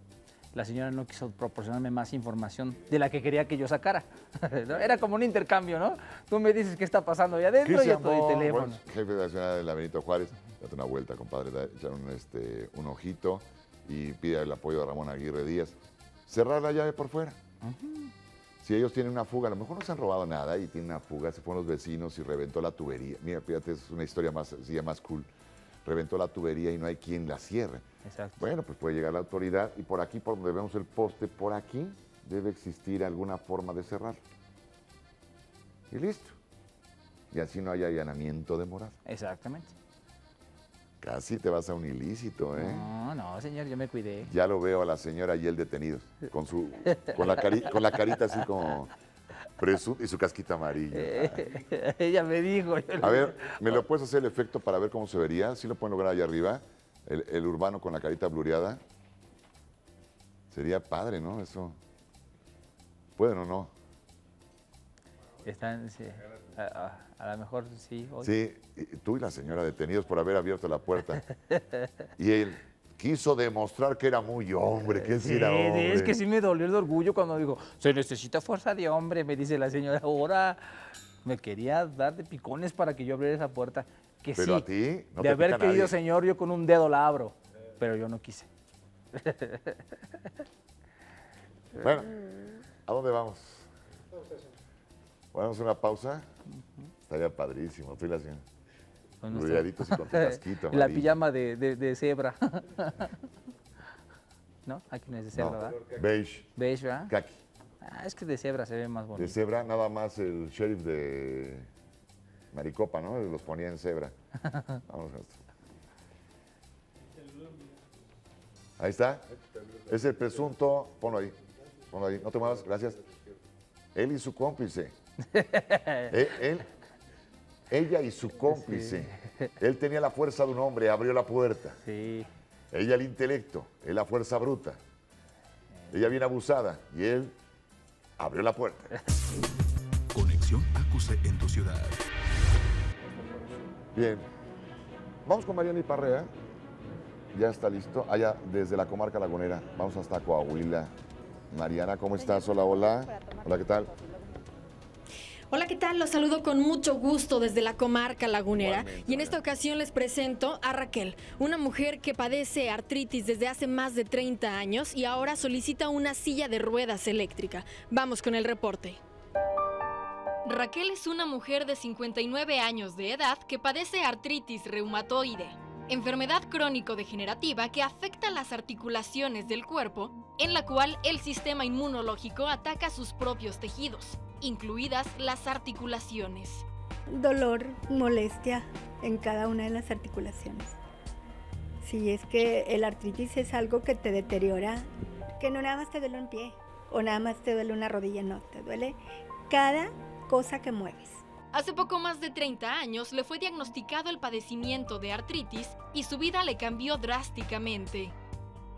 la señora no quiso proporcionarme más información de la que quería que yo sacara. Era como un intercambio, ¿no? Tú me dices qué está pasando ahí adentro y yo te doy teléfono. bueno, jefe de la ciudad de la Benito Juárez, date una vuelta, compadre, da- un, este, un ojito y pide el apoyo de Ramón Aguirre Díaz. Cerrar la llave por fuera. Si ellos tienen una fuga, a lo mejor no se han robado nada y tienen una fuga, se fueron los vecinos y reventó la tubería. Mira, fíjate, es una historia más sencilla, más cool. Reventó la tubería y no hay quien la cierre. Exacto. Bueno, pues puede llegar la autoridad y por aquí, por donde vemos el poste, por aquí debe existir alguna forma de cerrar. Y listo. Y así no hay allanamiento de morada. Exactamente. Casi te vas a un ilícito, ¿eh? No, no, señor, yo me cuidé. Ya lo veo a la señora y el detenido, con, su, con, la, cari- con la carita así como y su casquita amarilla. Eh, Ella me dijo. yo A le- ver, ¿me lo puedes hacer el efecto para ver cómo se vería? ¿Sí lo pueden lograr allá arriba? El, el urbano con la carita blureada. Sería padre, ¿no? Eso. ¿Pueden o no? Están, sí, a, a- a lo mejor sí. hoy. Sí, tú y la señora detenidos por haber abierto la puerta. Y él quiso demostrar que era muy hombre, que sí, era hombre. es que sí me dolió el orgullo cuando dijo, se necesita fuerza de hombre, me dice la señora. Ahora me quería dar de picones para que yo abriera esa puerta. Que Pero sí, a ti no de te haber querido, nadie. señor, yo con un dedo la abro, pero yo no quise. Bueno, ¿a dónde vamos? ¿Vamos a una pausa? Estaría padrísimo, tú y la. Con y con tu casquito La pijama de, de- de cebra. ¿No? Aquí no es de cebra, No, ¿verdad? beige. Beige, ¿verdad? Kaki. Ah, es que de cebra se ve más bonito. De cebra, nada más el sheriff de Maricopa, ¿no? Los ponía en cebra. Vamos con esto. Ahí está. Es el presunto. Ponlo ahí. Ponlo ahí. No te muevas, gracias. Él y su cómplice. Eh, él, ella y su cómplice. Él tenía la fuerza de un hombre, abrió la puerta. Sí. Ella el intelecto, él la fuerza bruta. Ella bien abusada y él abrió la puerta. Conexión Acuse en tu ciudad. Bien. Vamos con Mariana Iparrea. Ya está listo. Allá desde la comarca lagunera. Vamos hasta Coahuila. Mariana, ¿cómo estás? Hola, hola. Hola, ¿qué tal? Hola, ¿qué tal? Los saludo con mucho gusto desde la comarca lagunera y en esta ocasión les presento a Raquel, una mujer que padece artritis desde hace más de 30 años y ahora solicita una silla de ruedas eléctrica. Vamos con el reporte. Raquel es una mujer de 59 años de edad que padece artritis reumatoide, enfermedad crónico-degenerativa que afecta las articulaciones del cuerpo, en la cual el sistema inmunológico ataca sus propios tejidos, incluidas las articulaciones. dolor, molestia en cada una de las articulaciones. Si es que el artritis es algo que te deteriora, que no nada más te duele un pie o nada más te duele una rodilla, no, te duele cada cosa que mueves. Hace poco más de 30 años le fue diagnosticado el padecimiento de artritis y su vida le cambió drásticamente.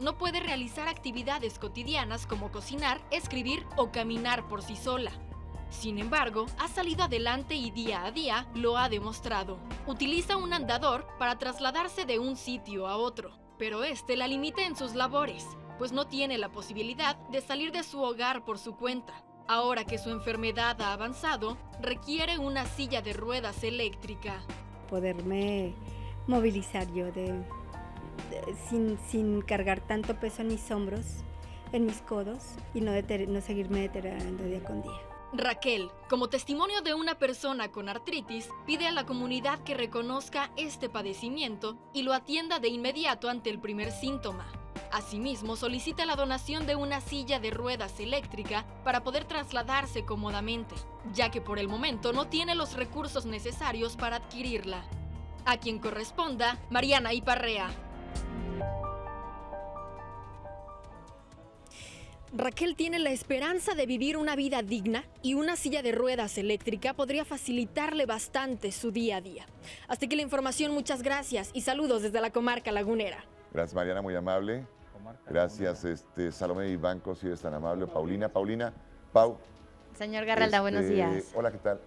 No puede realizar actividades cotidianas como cocinar, escribir o caminar por sí sola. Sin embargo, ha salido adelante y día a día lo ha demostrado. Utiliza un andador para trasladarse de un sitio a otro, pero este la limita en sus labores, pues no tiene la posibilidad de salir de su hogar por su cuenta. Ahora que su enfermedad ha avanzado, requiere una silla de ruedas eléctrica. Poderme movilizar yo de, sin, sin cargar tanto peso en mis hombros, en mis codos y no, no seguirme deteriorando día con día. Raquel, como testimonio de una persona con artritis, pide a la comunidad que reconozca este padecimiento y lo atienda de inmediato ante el primer síntoma. Asimismo, solicita la donación de una silla de ruedas eléctrica para poder trasladarse cómodamente, ya que por el momento no tiene los recursos necesarios para adquirirla. A quien corresponda, Mariana Iparrea. Raquel tiene la esperanza de vivir una vida digna y una silla de ruedas eléctrica podría facilitarle bastante su día a día. Hasta que la información, muchas gracias y saludos desde la comarca lagunera. Gracias, Mariana, muy amable. Gracias, este, Salomé y Banco, si eres tan amable. Paulina, Paulina, Pau. Señor Garralda, buenos este, días. Hola, ¿qué tal?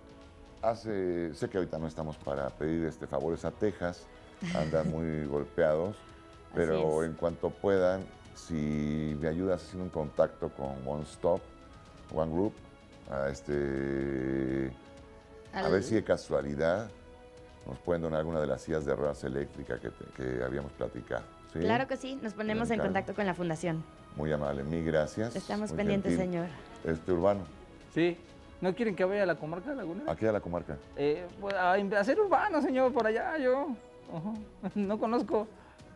Hace, sé que ahorita no estamos para pedir este, favores a Texas, andan muy golpeados, pero en cuanto puedan, si me ayudas haciendo un contacto con One Stop, One Group, a, este, a ver si de casualidad nos pueden donar alguna de las sillas de ruedas eléctricas que, habíamos platicado. ¿sí? Claro que sí, nos ponemos en contacto con la fundación. Muy amable, mil gracias. Estamos muy pendientes, gentil. señor. Este urbano, Sí. ¿No quieren que vaya a la comarca lagunera? aquí a la comarca. Eh, pues, a, a ser urbano, señor, por allá, yo. No conozco.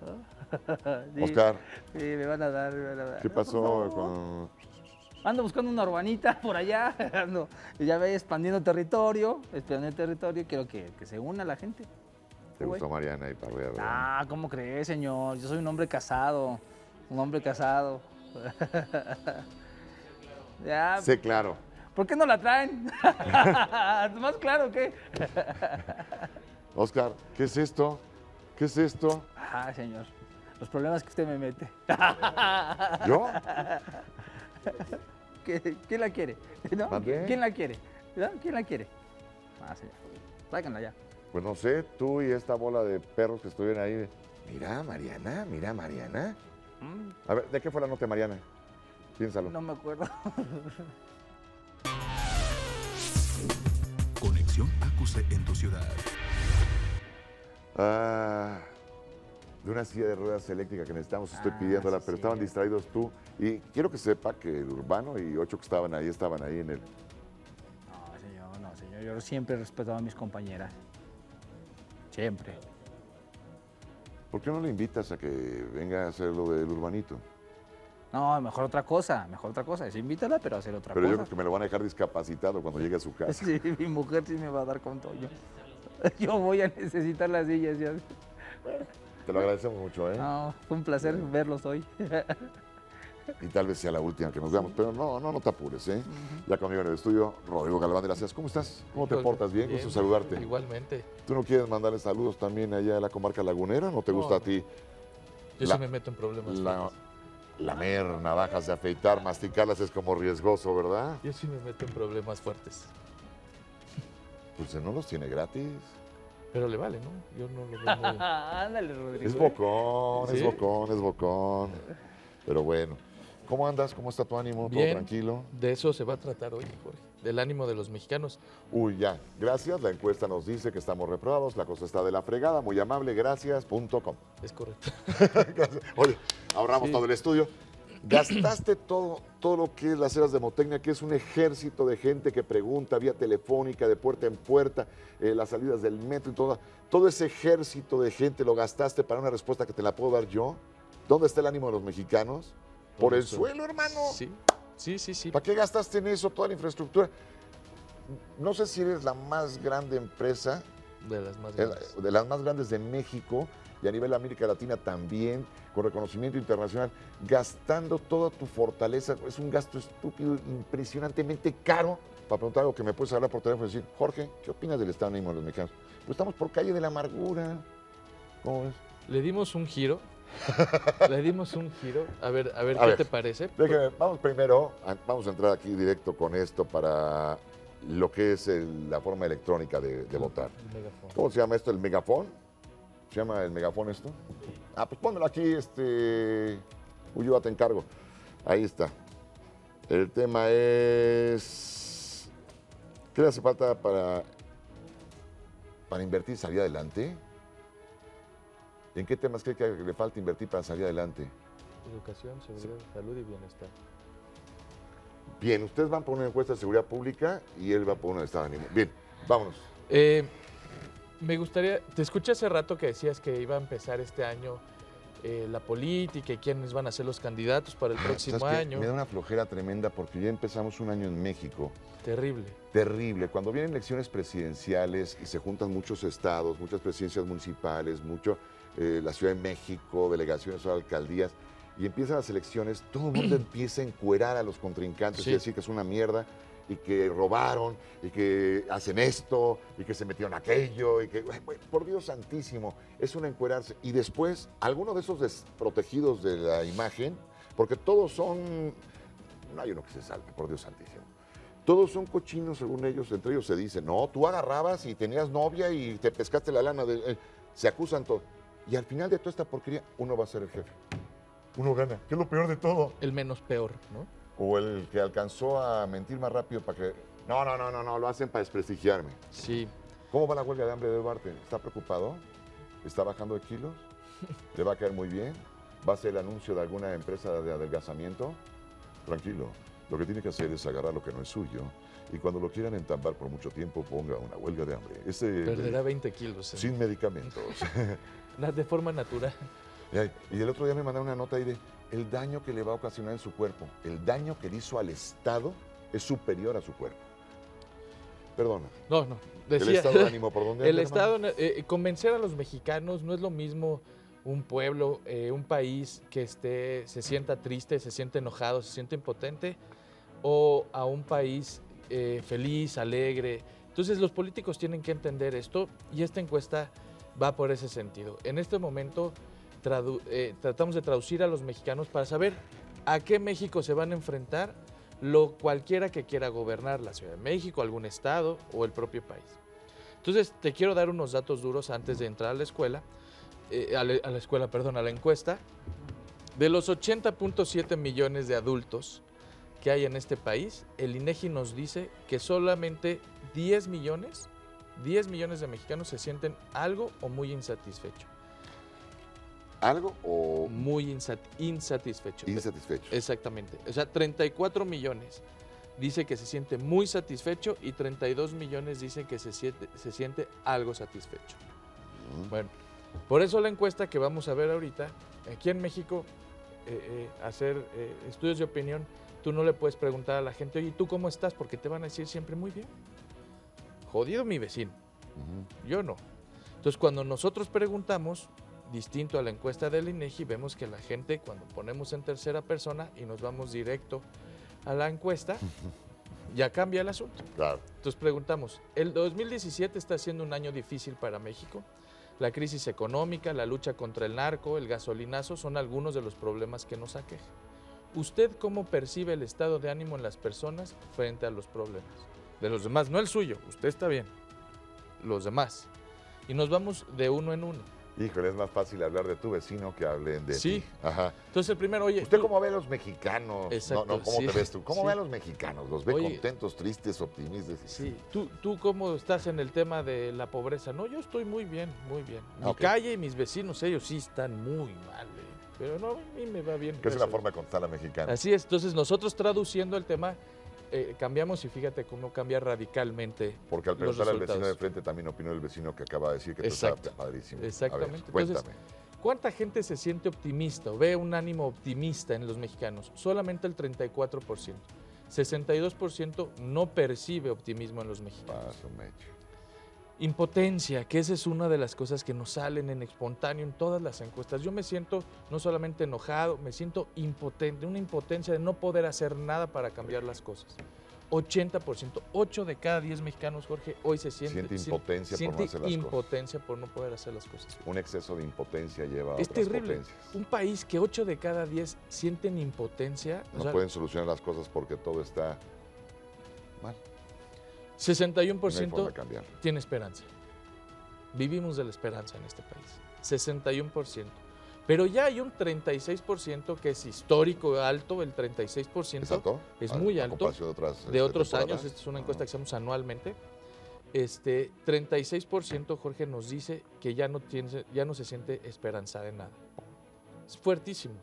Oscar. Sí, me van a dar, me van a dar. ¿Qué No, pasó favor. con Ando buscando una urbanita por allá, ando, ya ve expandiendo territorio, expandiendo territorio, quiero que, que se una la gente. Te gustó Mariana y Parrea, ¿verdad? Ah, ¿cómo crees, señor? Yo soy un hombre casado, un hombre casado. ya, Sí, claro. ¿por qué no la traen? ¿Más claro que? Oscar, ¿qué es esto? ¿Qué es esto? Ah, señor, los problemas que usted me mete. ¿Yo? ¿Qué- ¿Quién la quiere? ¿Quién la quiere? ¿No? ¿Quién la quiere? Ah, señor, tráiganla ya. Pues no sé, tú y esta bola de perros que estuvieron ahí. Mira, Mariana, mira, Mariana. A ver, ¿de qué fue la nota Mariana? Piénsalo. No me acuerdo. Conexión AQC en tu ciudad. Ah, de una silla de ruedas eléctrica que necesitamos, estoy Ah, pidiéndola, sí, pero sí. estaban distraídos tú. Y quiero que sepa que el urbano y ocho que estaban ahí estaban ahí en el. No, señor, no, señor. Yo siempre he respetado a mis compañeras. Siempre. ¿Por qué no le invitas a que venga a hacer lo del urbanito? No, mejor otra cosa, mejor otra cosa. Es invítala, pero a hacer otra Pero yo cosa. creo que me lo van a dejar discapacitado cuando llegue a su casa. Sí, mi mujer sí me va a dar con todo. Yo, voy a necesitar las sillas. ya. Te lo agradecemos mucho, ¿eh? No, fue un placer verlos hoy. Y tal vez sea la última que nos veamos, pero no, no, no te apures, ¿eh? Ya conmigo en el estudio, Rodrigo Galván de las. ¿Cómo estás? ¿Cómo te portas? Bien, gusto saludarte. Igualmente. ¿Tú no quieres mandarle saludos también allá a la comarca lagunera? ¿No te No, gusta a ti? Yo La- sí me meto en problemas. La, lamer, navajas de afeitar, masticarlas es como riesgoso, ¿verdad? Yo sí me meto en problemas fuertes. Pues no los tiene gratis. Pero le vale, ¿no? Yo no lo veo muy... Ándale, Rodrigo. Es bocón, es bocón, es bocón. Pero bueno. ¿Cómo andas? ¿Cómo está tu ánimo? ¿Todo Bien. tranquilo? De eso se va a tratar hoy, Jorge. Del ánimo de los mexicanos. Uy, ya. Gracias. La encuesta nos dice que estamos reprobados. La cosa está de la fregada. Muy amable. Gracias.com. Es correcto. Gracias. Oye, ahorramos Sí. todo el estudio. Gastaste todo, todo lo que es las eras de Motecnia, que es un ejército de gente que pregunta vía telefónica, de puerta en puerta, eh, las salidas del metro y todo. Todo ese ejército de gente lo gastaste para una respuesta que te la puedo dar yo. ¿Dónde está el ánimo de los mexicanos? Por el suelo, hermano. Sí, sí, sí. sí. ¿Para qué gastaste en eso toda la infraestructura? No sé si eres la más grande empresa, De las más grandes. de las más grandes de México y a nivel América Latina también, con reconocimiento internacional, gastando toda tu fortaleza. Es un gasto estúpido, impresionantemente caro. Para preguntar algo que me puedes hablar por teléfono y decir, Jorge, ¿qué opinas del estado de ánimo de los mexicanos? Pues estamos por calle de la amargura. ¿Cómo ves? Le dimos un giro. Le dimos un giro. A ver, a ver, A ¿qué ver, te parece? Déjame, vamos primero, a- vamos a entrar aquí directo con esto para lo que es el- la forma electrónica de, de votar. ¿Cómo se llama esto? ¿El megafón? ¿Se llama el megafón esto? Ah, pues pónmelo aquí, este. Ulloa, te encargo. Ahí está. El tema es. ¿Qué le hace falta para, para invertir y salir adelante? ¿En qué temas cree que le falta invertir para salir adelante? Educación, seguridad, salud y bienestar. Bien, ustedes van por una encuesta de seguridad pública y él va por una de estado de ánimo. Bien, vámonos. Eh, me gustaría, te escuché hace rato que decías que iba a empezar este año eh, la política y quiénes van a ser los candidatos para el próximo ¿Sabes qué? año. Me da una flojera tremenda porque ya empezamos un año en México. Terrible. Terrible. Cuando vienen elecciones presidenciales y se juntan muchos estados, muchas presidencias municipales, mucho eh, la Ciudad de México, delegaciones o alcaldías, y empiezan las elecciones, todo el mundo empieza a encuerar a los contrincantes Sí. y decir que es una mierda y que robaron y que hacen esto y que se metieron aquello y que, por Dios santísimo, es un encuerarse. Y después, alguno de esos desprotegidos de la imagen, porque todos son, no hay uno que se salte, por Dios santísimo. Todos son cochinos según ellos, entre ellos se dice, no, tú agarrabas y tenías novia y te pescaste la lana, de, eh", se acusan todo. Y al final de toda esta porquería, uno va a ser el jefe. Uno gana, que es lo peor de todo. El menos peor, ¿no? O el que alcanzó a mentir más rápido para que... No, no, no, no, no, lo hacen para desprestigiarme. Sí. ¿Cómo va la huelga de hambre de Duarte? ¿Está preocupado? ¿Está bajando de kilos? ¿Le va a caer muy bien? ¿Va a ser el anuncio de alguna empresa de adelgazamiento? Tranquilo. Lo que tiene que hacer es agarrar lo que no es suyo y cuando lo quieran entambar por mucho tiempo ponga una huelga de hambre. Ese, Perderá 20 kilos. ¿eh? Sin medicamentos. De forma natural. Y el otro día me mandaron una nota ahí de el daño que le va a ocasionar en su cuerpo, el daño que le hizo al Estado es superior a su cuerpo. Perdona. No, no. El estado de ánimo, ¿por dónde El estado, eh, convencer a los mexicanos no es lo mismo un pueblo, eh, un país que esté, se sienta triste, se siente enojado, se siente impotente, o a un país eh, feliz, alegre. Entonces los políticos tienen que entender esto y esta encuesta va por ese sentido. En este momento eh, tratamos de traducir a los mexicanos para saber a qué México se van a enfrentar lo cualquiera que quiera gobernar la Ciudad de México, algún estado o el propio país. Entonces, te quiero dar unos datos duros antes de entrar a la escuela, eh, a, la, a la escuela, perdón, a la encuesta. De los 80.7 millones de adultos que hay en este país, el INEGI nos dice que solamente 10 millones, 10 millones de mexicanos se sienten algo o muy insatisfechos. ¿Algo o Muy insat- insatisfechos. insatisfechos? Exactamente. O sea, 34 millones dice que se siente muy satisfecho y 32 millones dicen que se siente, se siente algo satisfecho. Bueno, por eso la encuesta que vamos a ver ahorita, aquí en México, eh, eh, hacer eh, estudios de opinión, tú no le puedes preguntar a la gente, oye, ¿tú cómo estás? Porque te van a decir siempre muy bien. Jodido mi vecino. Yo no. Entonces, cuando nosotros preguntamos, distinto a la encuesta del INEGI, vemos que la gente, cuando ponemos en tercera persona y nos vamos directo a la encuesta, ya cambia el asunto. Claro. Entonces preguntamos, ¿el 2017 está siendo un año difícil para México? La crisis económica, la lucha contra el narco, el gasolinazo son algunos de los problemas que nos aquejan. ¿Usted cómo percibe el estado de ánimo en las personas frente a los problemas? De los demás, no el suyo, usted está bien, los demás. Y nos vamos de uno en uno. Híjole, es más fácil hablar de tu vecino que hablen de Sí. ti. Ajá. Entonces el primero, oye... ¿Usted tú- cómo ve a los mexicanos? Exacto, no, no, ¿cómo sí, te ves tú? ¿Cómo sí. ve a los mexicanos? ¿Los ve Oye. contentos, tristes, optimistas? Sí, ¿Tú, ¿tú cómo estás en el tema de la pobreza? No, yo estoy muy bien, muy bien. Mi calle y mis vecinos, ellos sí están muy mal, eh, pero no, a mí me va bien. Que es gracias. forma de contar a la mexicana. Así es, entonces nosotros traduciendo el tema, eh, cambiamos y fíjate cómo cambia radicalmente Porque al preguntar al vecino de frente también opinó el vecino que acaba de decir que Exacto. estaba padrísimo. A ver, Exactamente. cuéntame. Entonces, ¿cuánta gente se siente optimista o ve un ánimo optimista en los mexicanos? Solamente el 34%. 62% no percibe optimismo en los mexicanos. Impotencia, que esa es una de las cosas que nos salen en espontáneo en todas las encuestas. Yo me siento no solamente enojado, me siento impotente, una impotencia de no poder hacer nada para cambiar las cosas. 80%, 8 de cada 10 mexicanos, Jorge, hoy se siente, Siente impotencia por no hacer las cosas. impotencia por no poder hacer las cosas. Un exceso de impotencia lleva a Es otras terrible. potencias. Un país que 8 de cada 10 sienten impotencia. o No sea, pueden solucionar las cosas porque todo está mal. 61% No de tiene esperanza. Vivimos de la esperanza en este país. 61%. Pero ya hay un 36% que es histórico alto, el 36%. ¿Es alto? Es muy a alto. de otras, de este, otros años, esta es una encuesta que hacemos anualmente. Este 36% Jorge nos dice que ya no tiene ya no se siente esperanzada en nada. Es fuertísimo.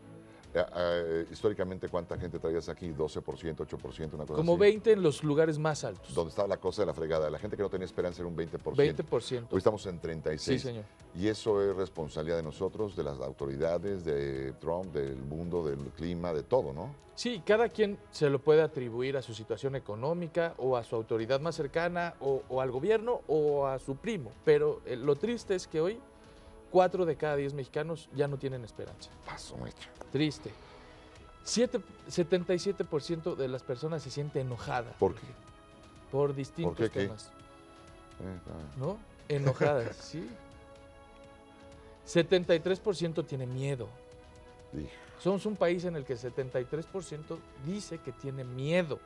Eh, eh, históricamente, ¿cuánta gente traías aquí? ¿12%, 8%, una cosa Como así? 20 en los lugares más altos. Donde estaba la cosa de la fregada. La gente que no tenía esperanza era un 20%. 20%. Hoy estamos en 36. Sí, señor. Y eso es responsabilidad de nosotros, de las autoridades, de Trump, del mundo, del clima, de todo, ¿no? Sí, cada quien se lo puede atribuir a su situación económica o a su autoridad más cercana o, o al gobierno o a su primo. Pero eh, lo triste es que hoy cuatro de cada diez mexicanos ya no tienen esperanza. Paso, mecha. Triste. Siete- 77% de las personas se sienten enojadas. ¿Por qué? Por distintos ¿Por qué qué? temas. Eh. ¿No? Enojadas, sí. 73% tiene miedo. Hijo. Somos un país en el que 73% dice que tiene miedo.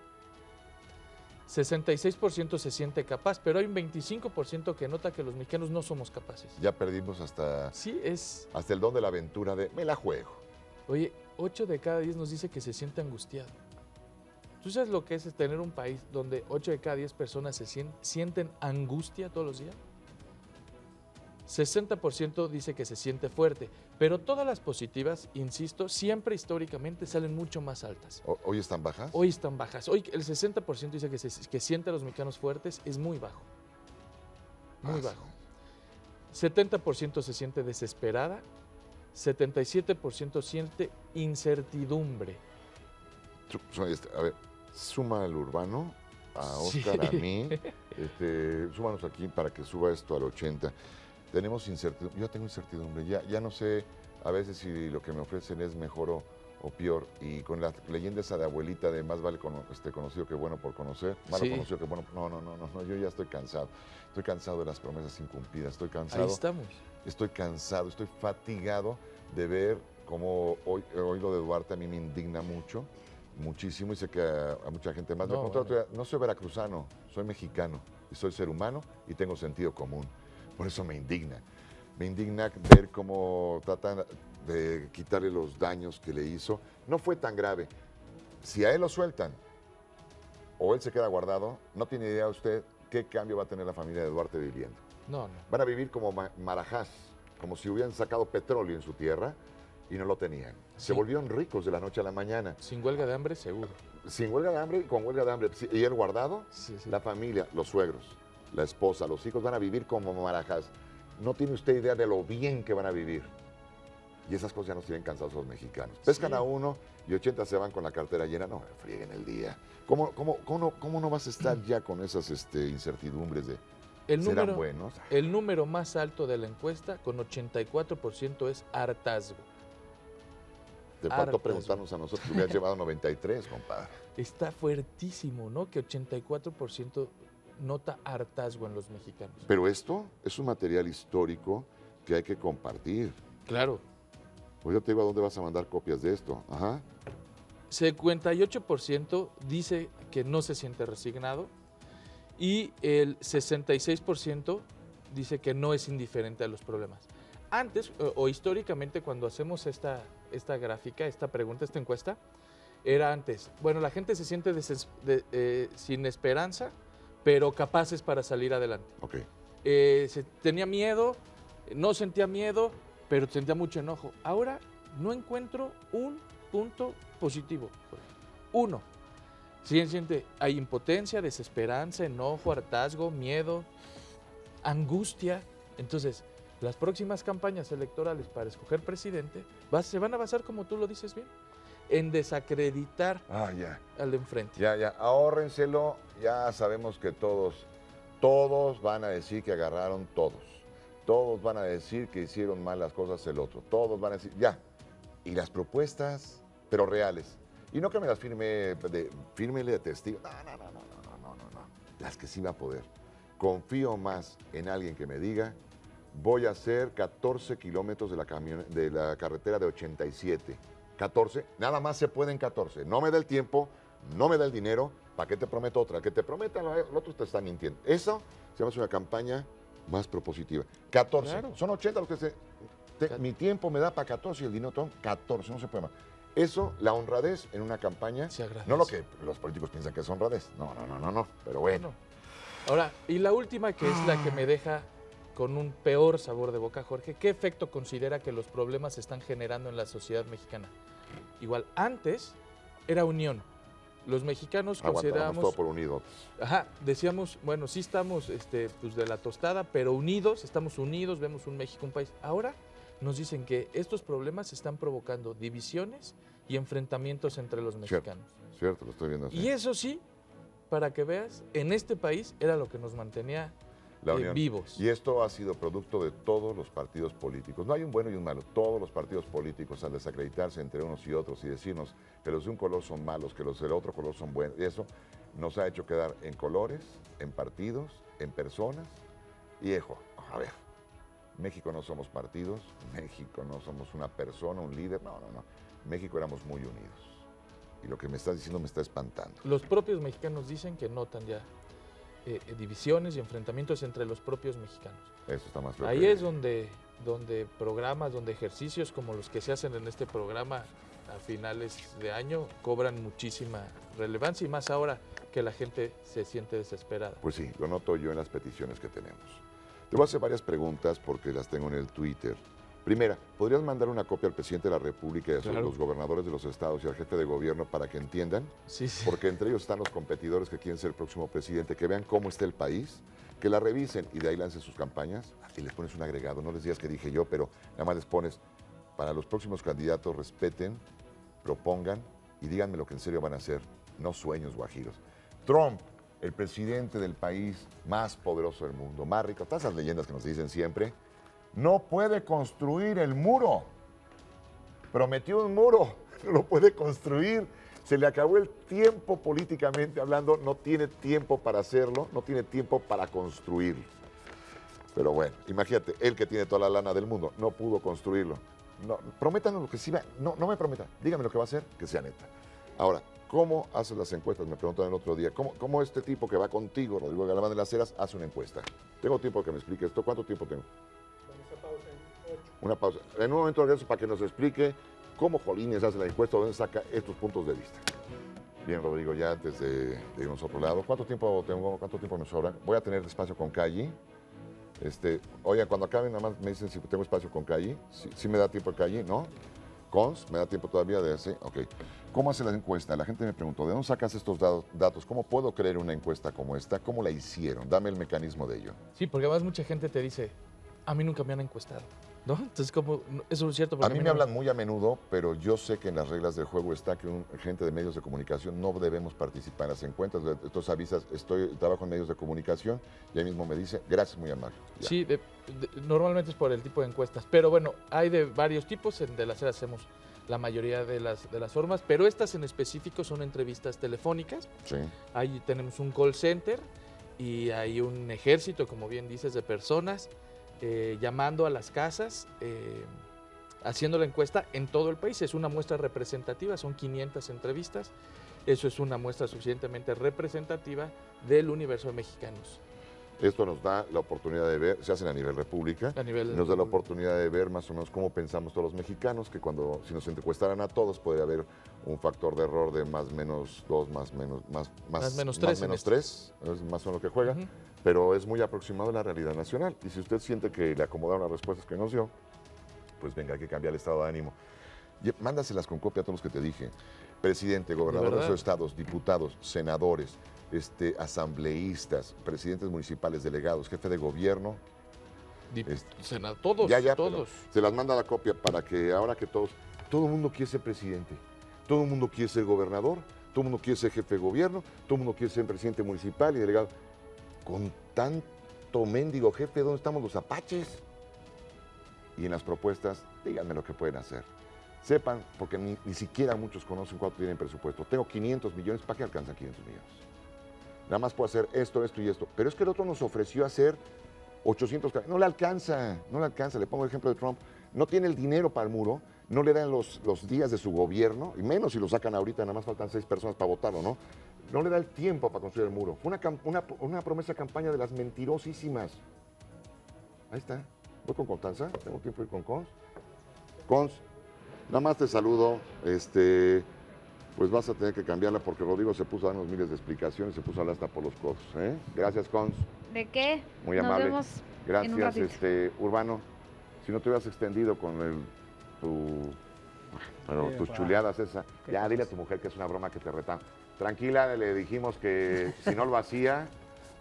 66% se siente capaz, pero hay un 25% que nota que los mexicanos no somos capaces. Ya perdimos hasta, Sí, es... hasta el don de la aventura de me la juego. Oye, 8 de cada 10 nos dice que se siente angustiado. ¿Tú sabes lo que es tener un país donde 8 de cada 10 personas se sien- sienten angustia todos los días? 60% dice que se siente fuerte, pero todas las positivas, insisto, siempre históricamente salen mucho más altas. ¿Hoy están bajas? Hoy están bajas. Hoy el 60% dice que, se- que siente a los mexicanos fuertes, es muy bajo. Muy bajo. 70% se siente desesperada, 77% siente incertidumbre. Este, A ver, suma al urbano, a Sí. Oscar, a mí. Este, súmanos aquí para que suba esto al 80. Tenemos incertidumbre. Yo tengo incertidumbre. Ya, ya no sé a veces si lo que me ofrecen es mejor o, o peor. Y con la leyenda esa de abuelita de más vale cono- este, conocido que bueno por conocer, malo Sí. conocido que bueno. No, no, no, no, no, yo ya estoy cansado. Estoy cansado de las promesas incumplidas. Estoy cansado. Ahí estamos. Estoy cansado, estoy fatigado de ver cómo hoy, hoy lo de Duarte a mí me indigna mucho, muchísimo, y sé que a, a mucha gente más. Me No, el bueno. día, no soy veracruzano, soy mexicano, y soy ser humano y tengo sentido común. Por eso me indigna. Me indigna ver cómo tratan de quitarle los daños que le hizo. No fue tan grave. Si a él lo sueltan o él se queda guardado, no tiene idea usted qué cambio va a tener la familia de Duarte viviendo. No, no. Van a vivir como ma- marajás, como si hubieran sacado petróleo en su tierra y no lo tenían. Se volvieron ricos de la noche a la mañana. Sin huelga de hambre, seguro. Sin huelga de hambre y con huelga de hambre. Y el guardado, Sí, sí. la familia, los suegros, la esposa, los hijos van a vivir como marajás. No tiene usted idea de lo bien que van a vivir. Y esas cosas ya nos tienen cansados los mexicanos. Pescan Sí. a uno y 80 se van con la cartera llena. No, frieguen el día. ¿Cómo, cómo, cómo, no, cómo no vas a estar ya con esas este, incertidumbres de El serán número, buenos? el número más alto de la encuesta, con 84%, es hartazgo. Te faltó preguntarnos a nosotros, hubieras llevado 93, compadre. Está fuertísimo, ¿no? Que 84% nota hartazgo en los mexicanos. Pero esto es un material histórico que hay que compartir. Claro. Pues yo te digo a dónde vas a mandar copias de esto. Ajá. 58% dice que no se siente resignado y el 66% dice que no es indiferente a los problemas. Antes o, o históricamente cuando hacemos esta, esta gráfica, esta pregunta, esta encuesta, era antes, bueno, la gente se siente de- eh, sin esperanza, pero capaces para salir adelante. Ok. Eh, se, tenía miedo, no sentía miedo, pero sentía mucho enojo. Ahora no encuentro un punto positivo. Uno, si siente, hay impotencia, desesperanza, enojo, hartazgo, miedo, angustia. Entonces, las próximas campañas electorales para escoger presidente va- se van a basar, como tú lo dices bien, en desacreditar Ah, ya. al de enfrente. Ya, ya. Ahórrenselo. Ya sabemos que todos, todos van a decir que agarraron todos. Todos van a decir que hicieron mal las cosas el otro. Todos van a decir, ya. Y las propuestas, pero reales. Y no que me las firme, de, de testigo. No, no, no, no, no, no, no, no. Las que sí va a poder. Confío más en alguien que me diga, voy a hacer 14 kilómetros de la, de la carretera de 87. 14, nada más se pueden 14. No me da el tiempo, no me da el dinero, ¿para qué te prometo otra? Que te prometa, los otros te están mintiendo. Eso se llama una campaña más propositiva. 14, Claro. son 80 los que se... te- mi tiempo me da para 14 y el dinero son 14, no se puede más. Eso, la honradez en una campaña, no lo que los políticos piensan que es honradez. No, no, no, no, no. Pero bueno. Ahora, y la última, que es la que me deja con un peor sabor de boca, Jorge, ¿qué efecto considera que los problemas se están generando en la sociedad mexicana? igual. Antes era unión. Los mexicanos considerábamos... todo por unidos. Ajá, decíamos, bueno, sí estamos este, pues de la tostada, pero unidos, estamos unidos, vemos un México, un país. Ahora nos dicen que estos problemas están provocando divisiones y enfrentamientos entre los Cierto, mexicanos. cierto, lo estoy viendo así. Y eso sí, para que veas, en este país era lo que nos mantenía La unión. vivos. Y esto ha sido producto de todos los partidos políticos. No hay un bueno y un malo. Todos los partidos políticos, al desacreditarse entre unos y otros y decirnos que los de un color son malos, que los del otro color son buenos, y eso nos ha hecho quedar en colores, en partidos, en personas. Y ejo, a ver, México no somos partidos, México no somos una persona, un líder, no, no, no. México éramos muy unidos. Y lo que me estás diciendo me está espantando. Los propios mexicanos dicen que notan ya eh, eh, divisiones y enfrentamientos entre los propios mexicanos. Eso está más Ahí es donde, donde programas, donde ejercicios como los que se hacen en este programa a finales de año cobran muchísima relevancia y más ahora que la gente se siente desesperada. Pues sí, lo noto yo en las peticiones que tenemos. Te voy a hacer varias preguntas porque las tengo en el Twitter. Primera, ¿podrías mandar una copia al presidente de la República y a Claro. los gobernadores de los estados y al jefe de gobierno para que entiendan? Sí, sí. Porque entre ellos están los competidores que quieren ser el próximo presidente, que vean cómo está el país, que la revisen y de ahí lancen sus campañas y les pones un agregado. No les digas que dije yo, pero nada más les pones, para los próximos candidatos respeten, propongan y díganme lo que en serio van a hacer, no sueños guajiros. Trump, el presidente del país más poderoso del mundo, más rico, todas esas leyendas que nos dicen siempre, no puede construir el muro. Prometió un muro, no lo puede construir. Se le acabó el tiempo políticamente hablando, no tiene tiempo para hacerlo, no tiene tiempo para construir. Pero bueno, imagínate, él que tiene toda la lana del mundo, no pudo construirlo. No, prométanos lo que sí va. No, no me prometa. Dígame lo que va a hacer, que sea neta. Ahora, ¿cómo haces las encuestas? Me preguntaron el otro día. ¿Cómo, cómo este tipo que va contigo, Rodrigo Galván de las Heras, hace una encuesta? Tengo tiempo que me explique esto. ¿Cuánto tiempo tengo? Una pausa. En un momento regreso para que nos explique cómo Jolines hace la encuesta, dónde saca estos puntos de vista. Bien, Rodrigo, ya antes de, de irnos a otro lado, ¿cuánto tiempo tengo? ¿Cuánto tiempo me sobra? Voy a tener espacio con Calle. Este, oigan, cuando acaben, nada más me dicen si tengo espacio con Calle. Si, si me da tiempo el Calle, ¿no? Cons, ¿me da tiempo todavía de hacer? Ok. ¿Cómo hace la encuesta? La gente me preguntó, ¿de dónde sacas estos datos? ¿Cómo puedo creer una encuesta como esta? ¿Cómo la hicieron? Dame el mecanismo de ello. Sí, porque además mucha gente te dice, a mí nunca me han encuestado, ¿no? Entonces, como, eso es cierto. A mí me no- hablan muy a menudo, pero yo sé que en las reglas del juego está que un, gente de medios de comunicación no debemos participar en las encuestas. Entonces avisas, estoy, trabajo en medios de comunicación y ahí mismo me dice, gracias, muy amable. Ya. Sí, de- de- normalmente es por el tipo de encuestas, pero bueno, hay de varios tipos, en De la Cera hacemos la mayoría de las, de las formas, pero estas en específico son entrevistas telefónicas. Sí. Ahí tenemos un call center y hay un ejército, como bien dices, de personas eh, llamando a las casas, eh, haciendo la encuesta en todo el país. Es una muestra representativa, son 500 entrevistas. Eso es una muestra suficientemente representativa del universo de mexicanos. Esto nos da la oportunidad de ver, se hacen a nivel república, A nivel nos da la oportunidad de ver más o menos cómo pensamos todos los mexicanos, que cuando si nos encuestaran a todos podría haber un factor de error de más menos dos, más menos más Más menos tres en menos este. tres, es más o menos lo que juega, pero es muy aproximado a la realidad nacional. Y si usted siente que le acomodaron las respuestas que nos dio, pues venga, hay que cambiar el estado de ánimo. Y mándaselas con copia a todos los que te dije. Presidente, gobernador de, los estados, diputados, senadores, este, asambleístas, presidentes municipales, delegados, jefe de gobierno. Este, Sena- todos, ya, ya, todos. Se las manda la copia para que ahora que todos, todo el mundo quiere ser presidente, todo el mundo quiere ser gobernador, todo el mundo quiere ser jefe de gobierno, todo el mundo quiere ser presidente municipal y delegado. Con tanto mendigo jefe, ¿dónde estamos los apaches? Y en las propuestas, díganme lo que pueden hacer. Sepan, porque ni, ni siquiera muchos conocen cuánto tienen presupuesto. Tengo 500 millones, ¿para qué alcanzan 500 millones? Nada más puedo hacer esto, esto y esto. Pero es que el otro nos ofreció hacer 800... ca- No le alcanza, no le alcanza. Le pongo el ejemplo de Trump. No tiene el dinero para el muro, no le dan los, los días de su gobierno, y menos si lo sacan ahorita, nada más faltan seis personas para votarlo, ¿no? No le da el tiempo para construir el muro. Una, una, una promesa campaña de las mentirosísimas. Ahí está. Voy con Constanza. Tengo tiempo ir con Cons. Cons, nada más te saludo. Este, pues vas a tener que cambiarla porque Rodrigo se puso a darnos miles de explicaciones, se puso a hablar hasta por los codos. ¿eh? Gracias, Cons. ¿De qué? Muy Nos amable. vemos en un Gracias, este, Urbano. Si no te hubieras extendido con el, tu Sí, tus chuleadas esa. Ya, dile a tu mujer que es una broma que te retan. Tranquila, le dijimos que si no lo hacía,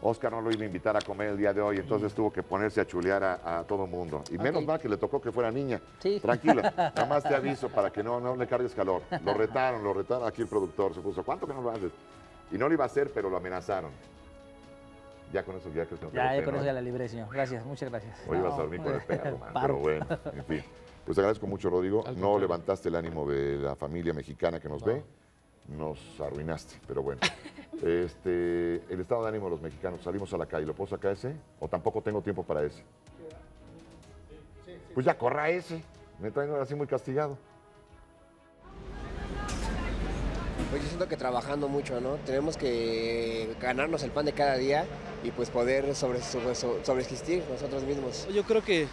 Oscar no lo iba a invitar a comer el día de hoy, entonces tuvo que ponerse a chulear a, a todo mundo. Y menos mal que le tocó que fuera niña. Tranquila, nada más te aviso para que no, no le cargues calor. Lo retaron, lo retaron aquí el productor, se puso, ¿cuánto que no lo haces? Y no lo iba a hacer, pero lo amenazaron. Ya con eso ya creo que no te Ya, lo ya pena, con eso ¿no? ya la libré, señor. Gracias, muchas gracias. Hoy vas a No, dormir con el perro, man, pero bueno, en fin. Pues te agradezco mucho, Rodrigo. No levantaste el ánimo de la familia mexicana que nos ve. Nos arruinaste, pero bueno. Este, el estado de ánimo de los mexicanos, salimos a la calle, ¿lo puedo sacar ese? ¿O tampoco tengo tiempo para ese? Pues ya corra ese. Me traen así muy castigado. Pues yo siento que trabajando mucho, ¿no? Tenemos que ganarnos el pan de cada día y pues poder sobre, sobre, sobre- sobreexistir nosotros mismos. Yo creo que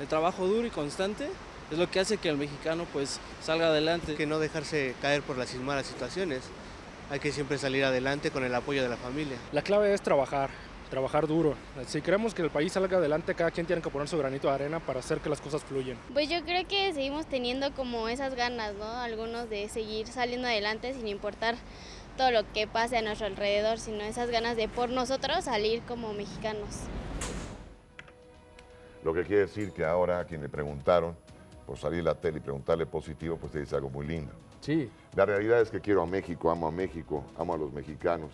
el trabajo duro y constante es lo que hace que el mexicano pues salga adelante. Que no dejarse caer por las malas situaciones. Hay que siempre salir adelante con el apoyo de la familia. La clave es trabajar, trabajar duro. Si queremos que el país salga adelante, cada quien tiene que poner su granito de arena para hacer que las cosas fluyan. Pues yo creo que seguimos teniendo como esas ganas, ¿no? Algunos de seguir saliendo adelante sin importar todo lo que pase a nuestro alrededor, sino esas ganas de por nosotros salir como mexicanos. Lo que quiere decir que ahora a quien le preguntaron por salir a la tele y preguntarle positivo, pues te dice algo muy lindo. Sí. La realidad es que quiero a México, amo a México, amo a los mexicanos,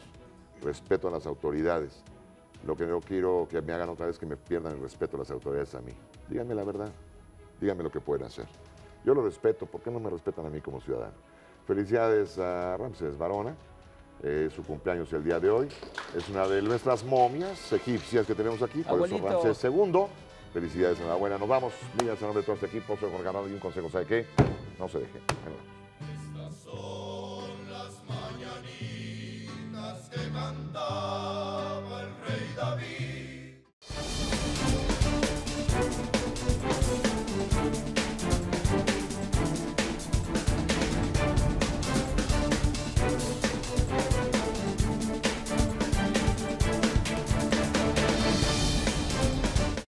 respeto a las autoridades. Lo que no quiero que me hagan otra vez es que me pierdan el respeto a las autoridades a mí. Díganme la verdad, díganme lo que pueden hacer. Yo lo respeto, ¿por qué no me respetan a mí como ciudadano? Felicidades a Ramses Barona, eh, su cumpleaños el día de hoy. Es una de nuestras momias egipcias que tenemos aquí, por eso Abuelito. Ramses II. Felicidades, enhorabuena. Nos vamos. Miguel, en nombre de todo este equipo, soy Jorge Arnaldo y un consejo, ¿sabe qué? No se dejen. Estas son las mañanitas que cantaba el rey David.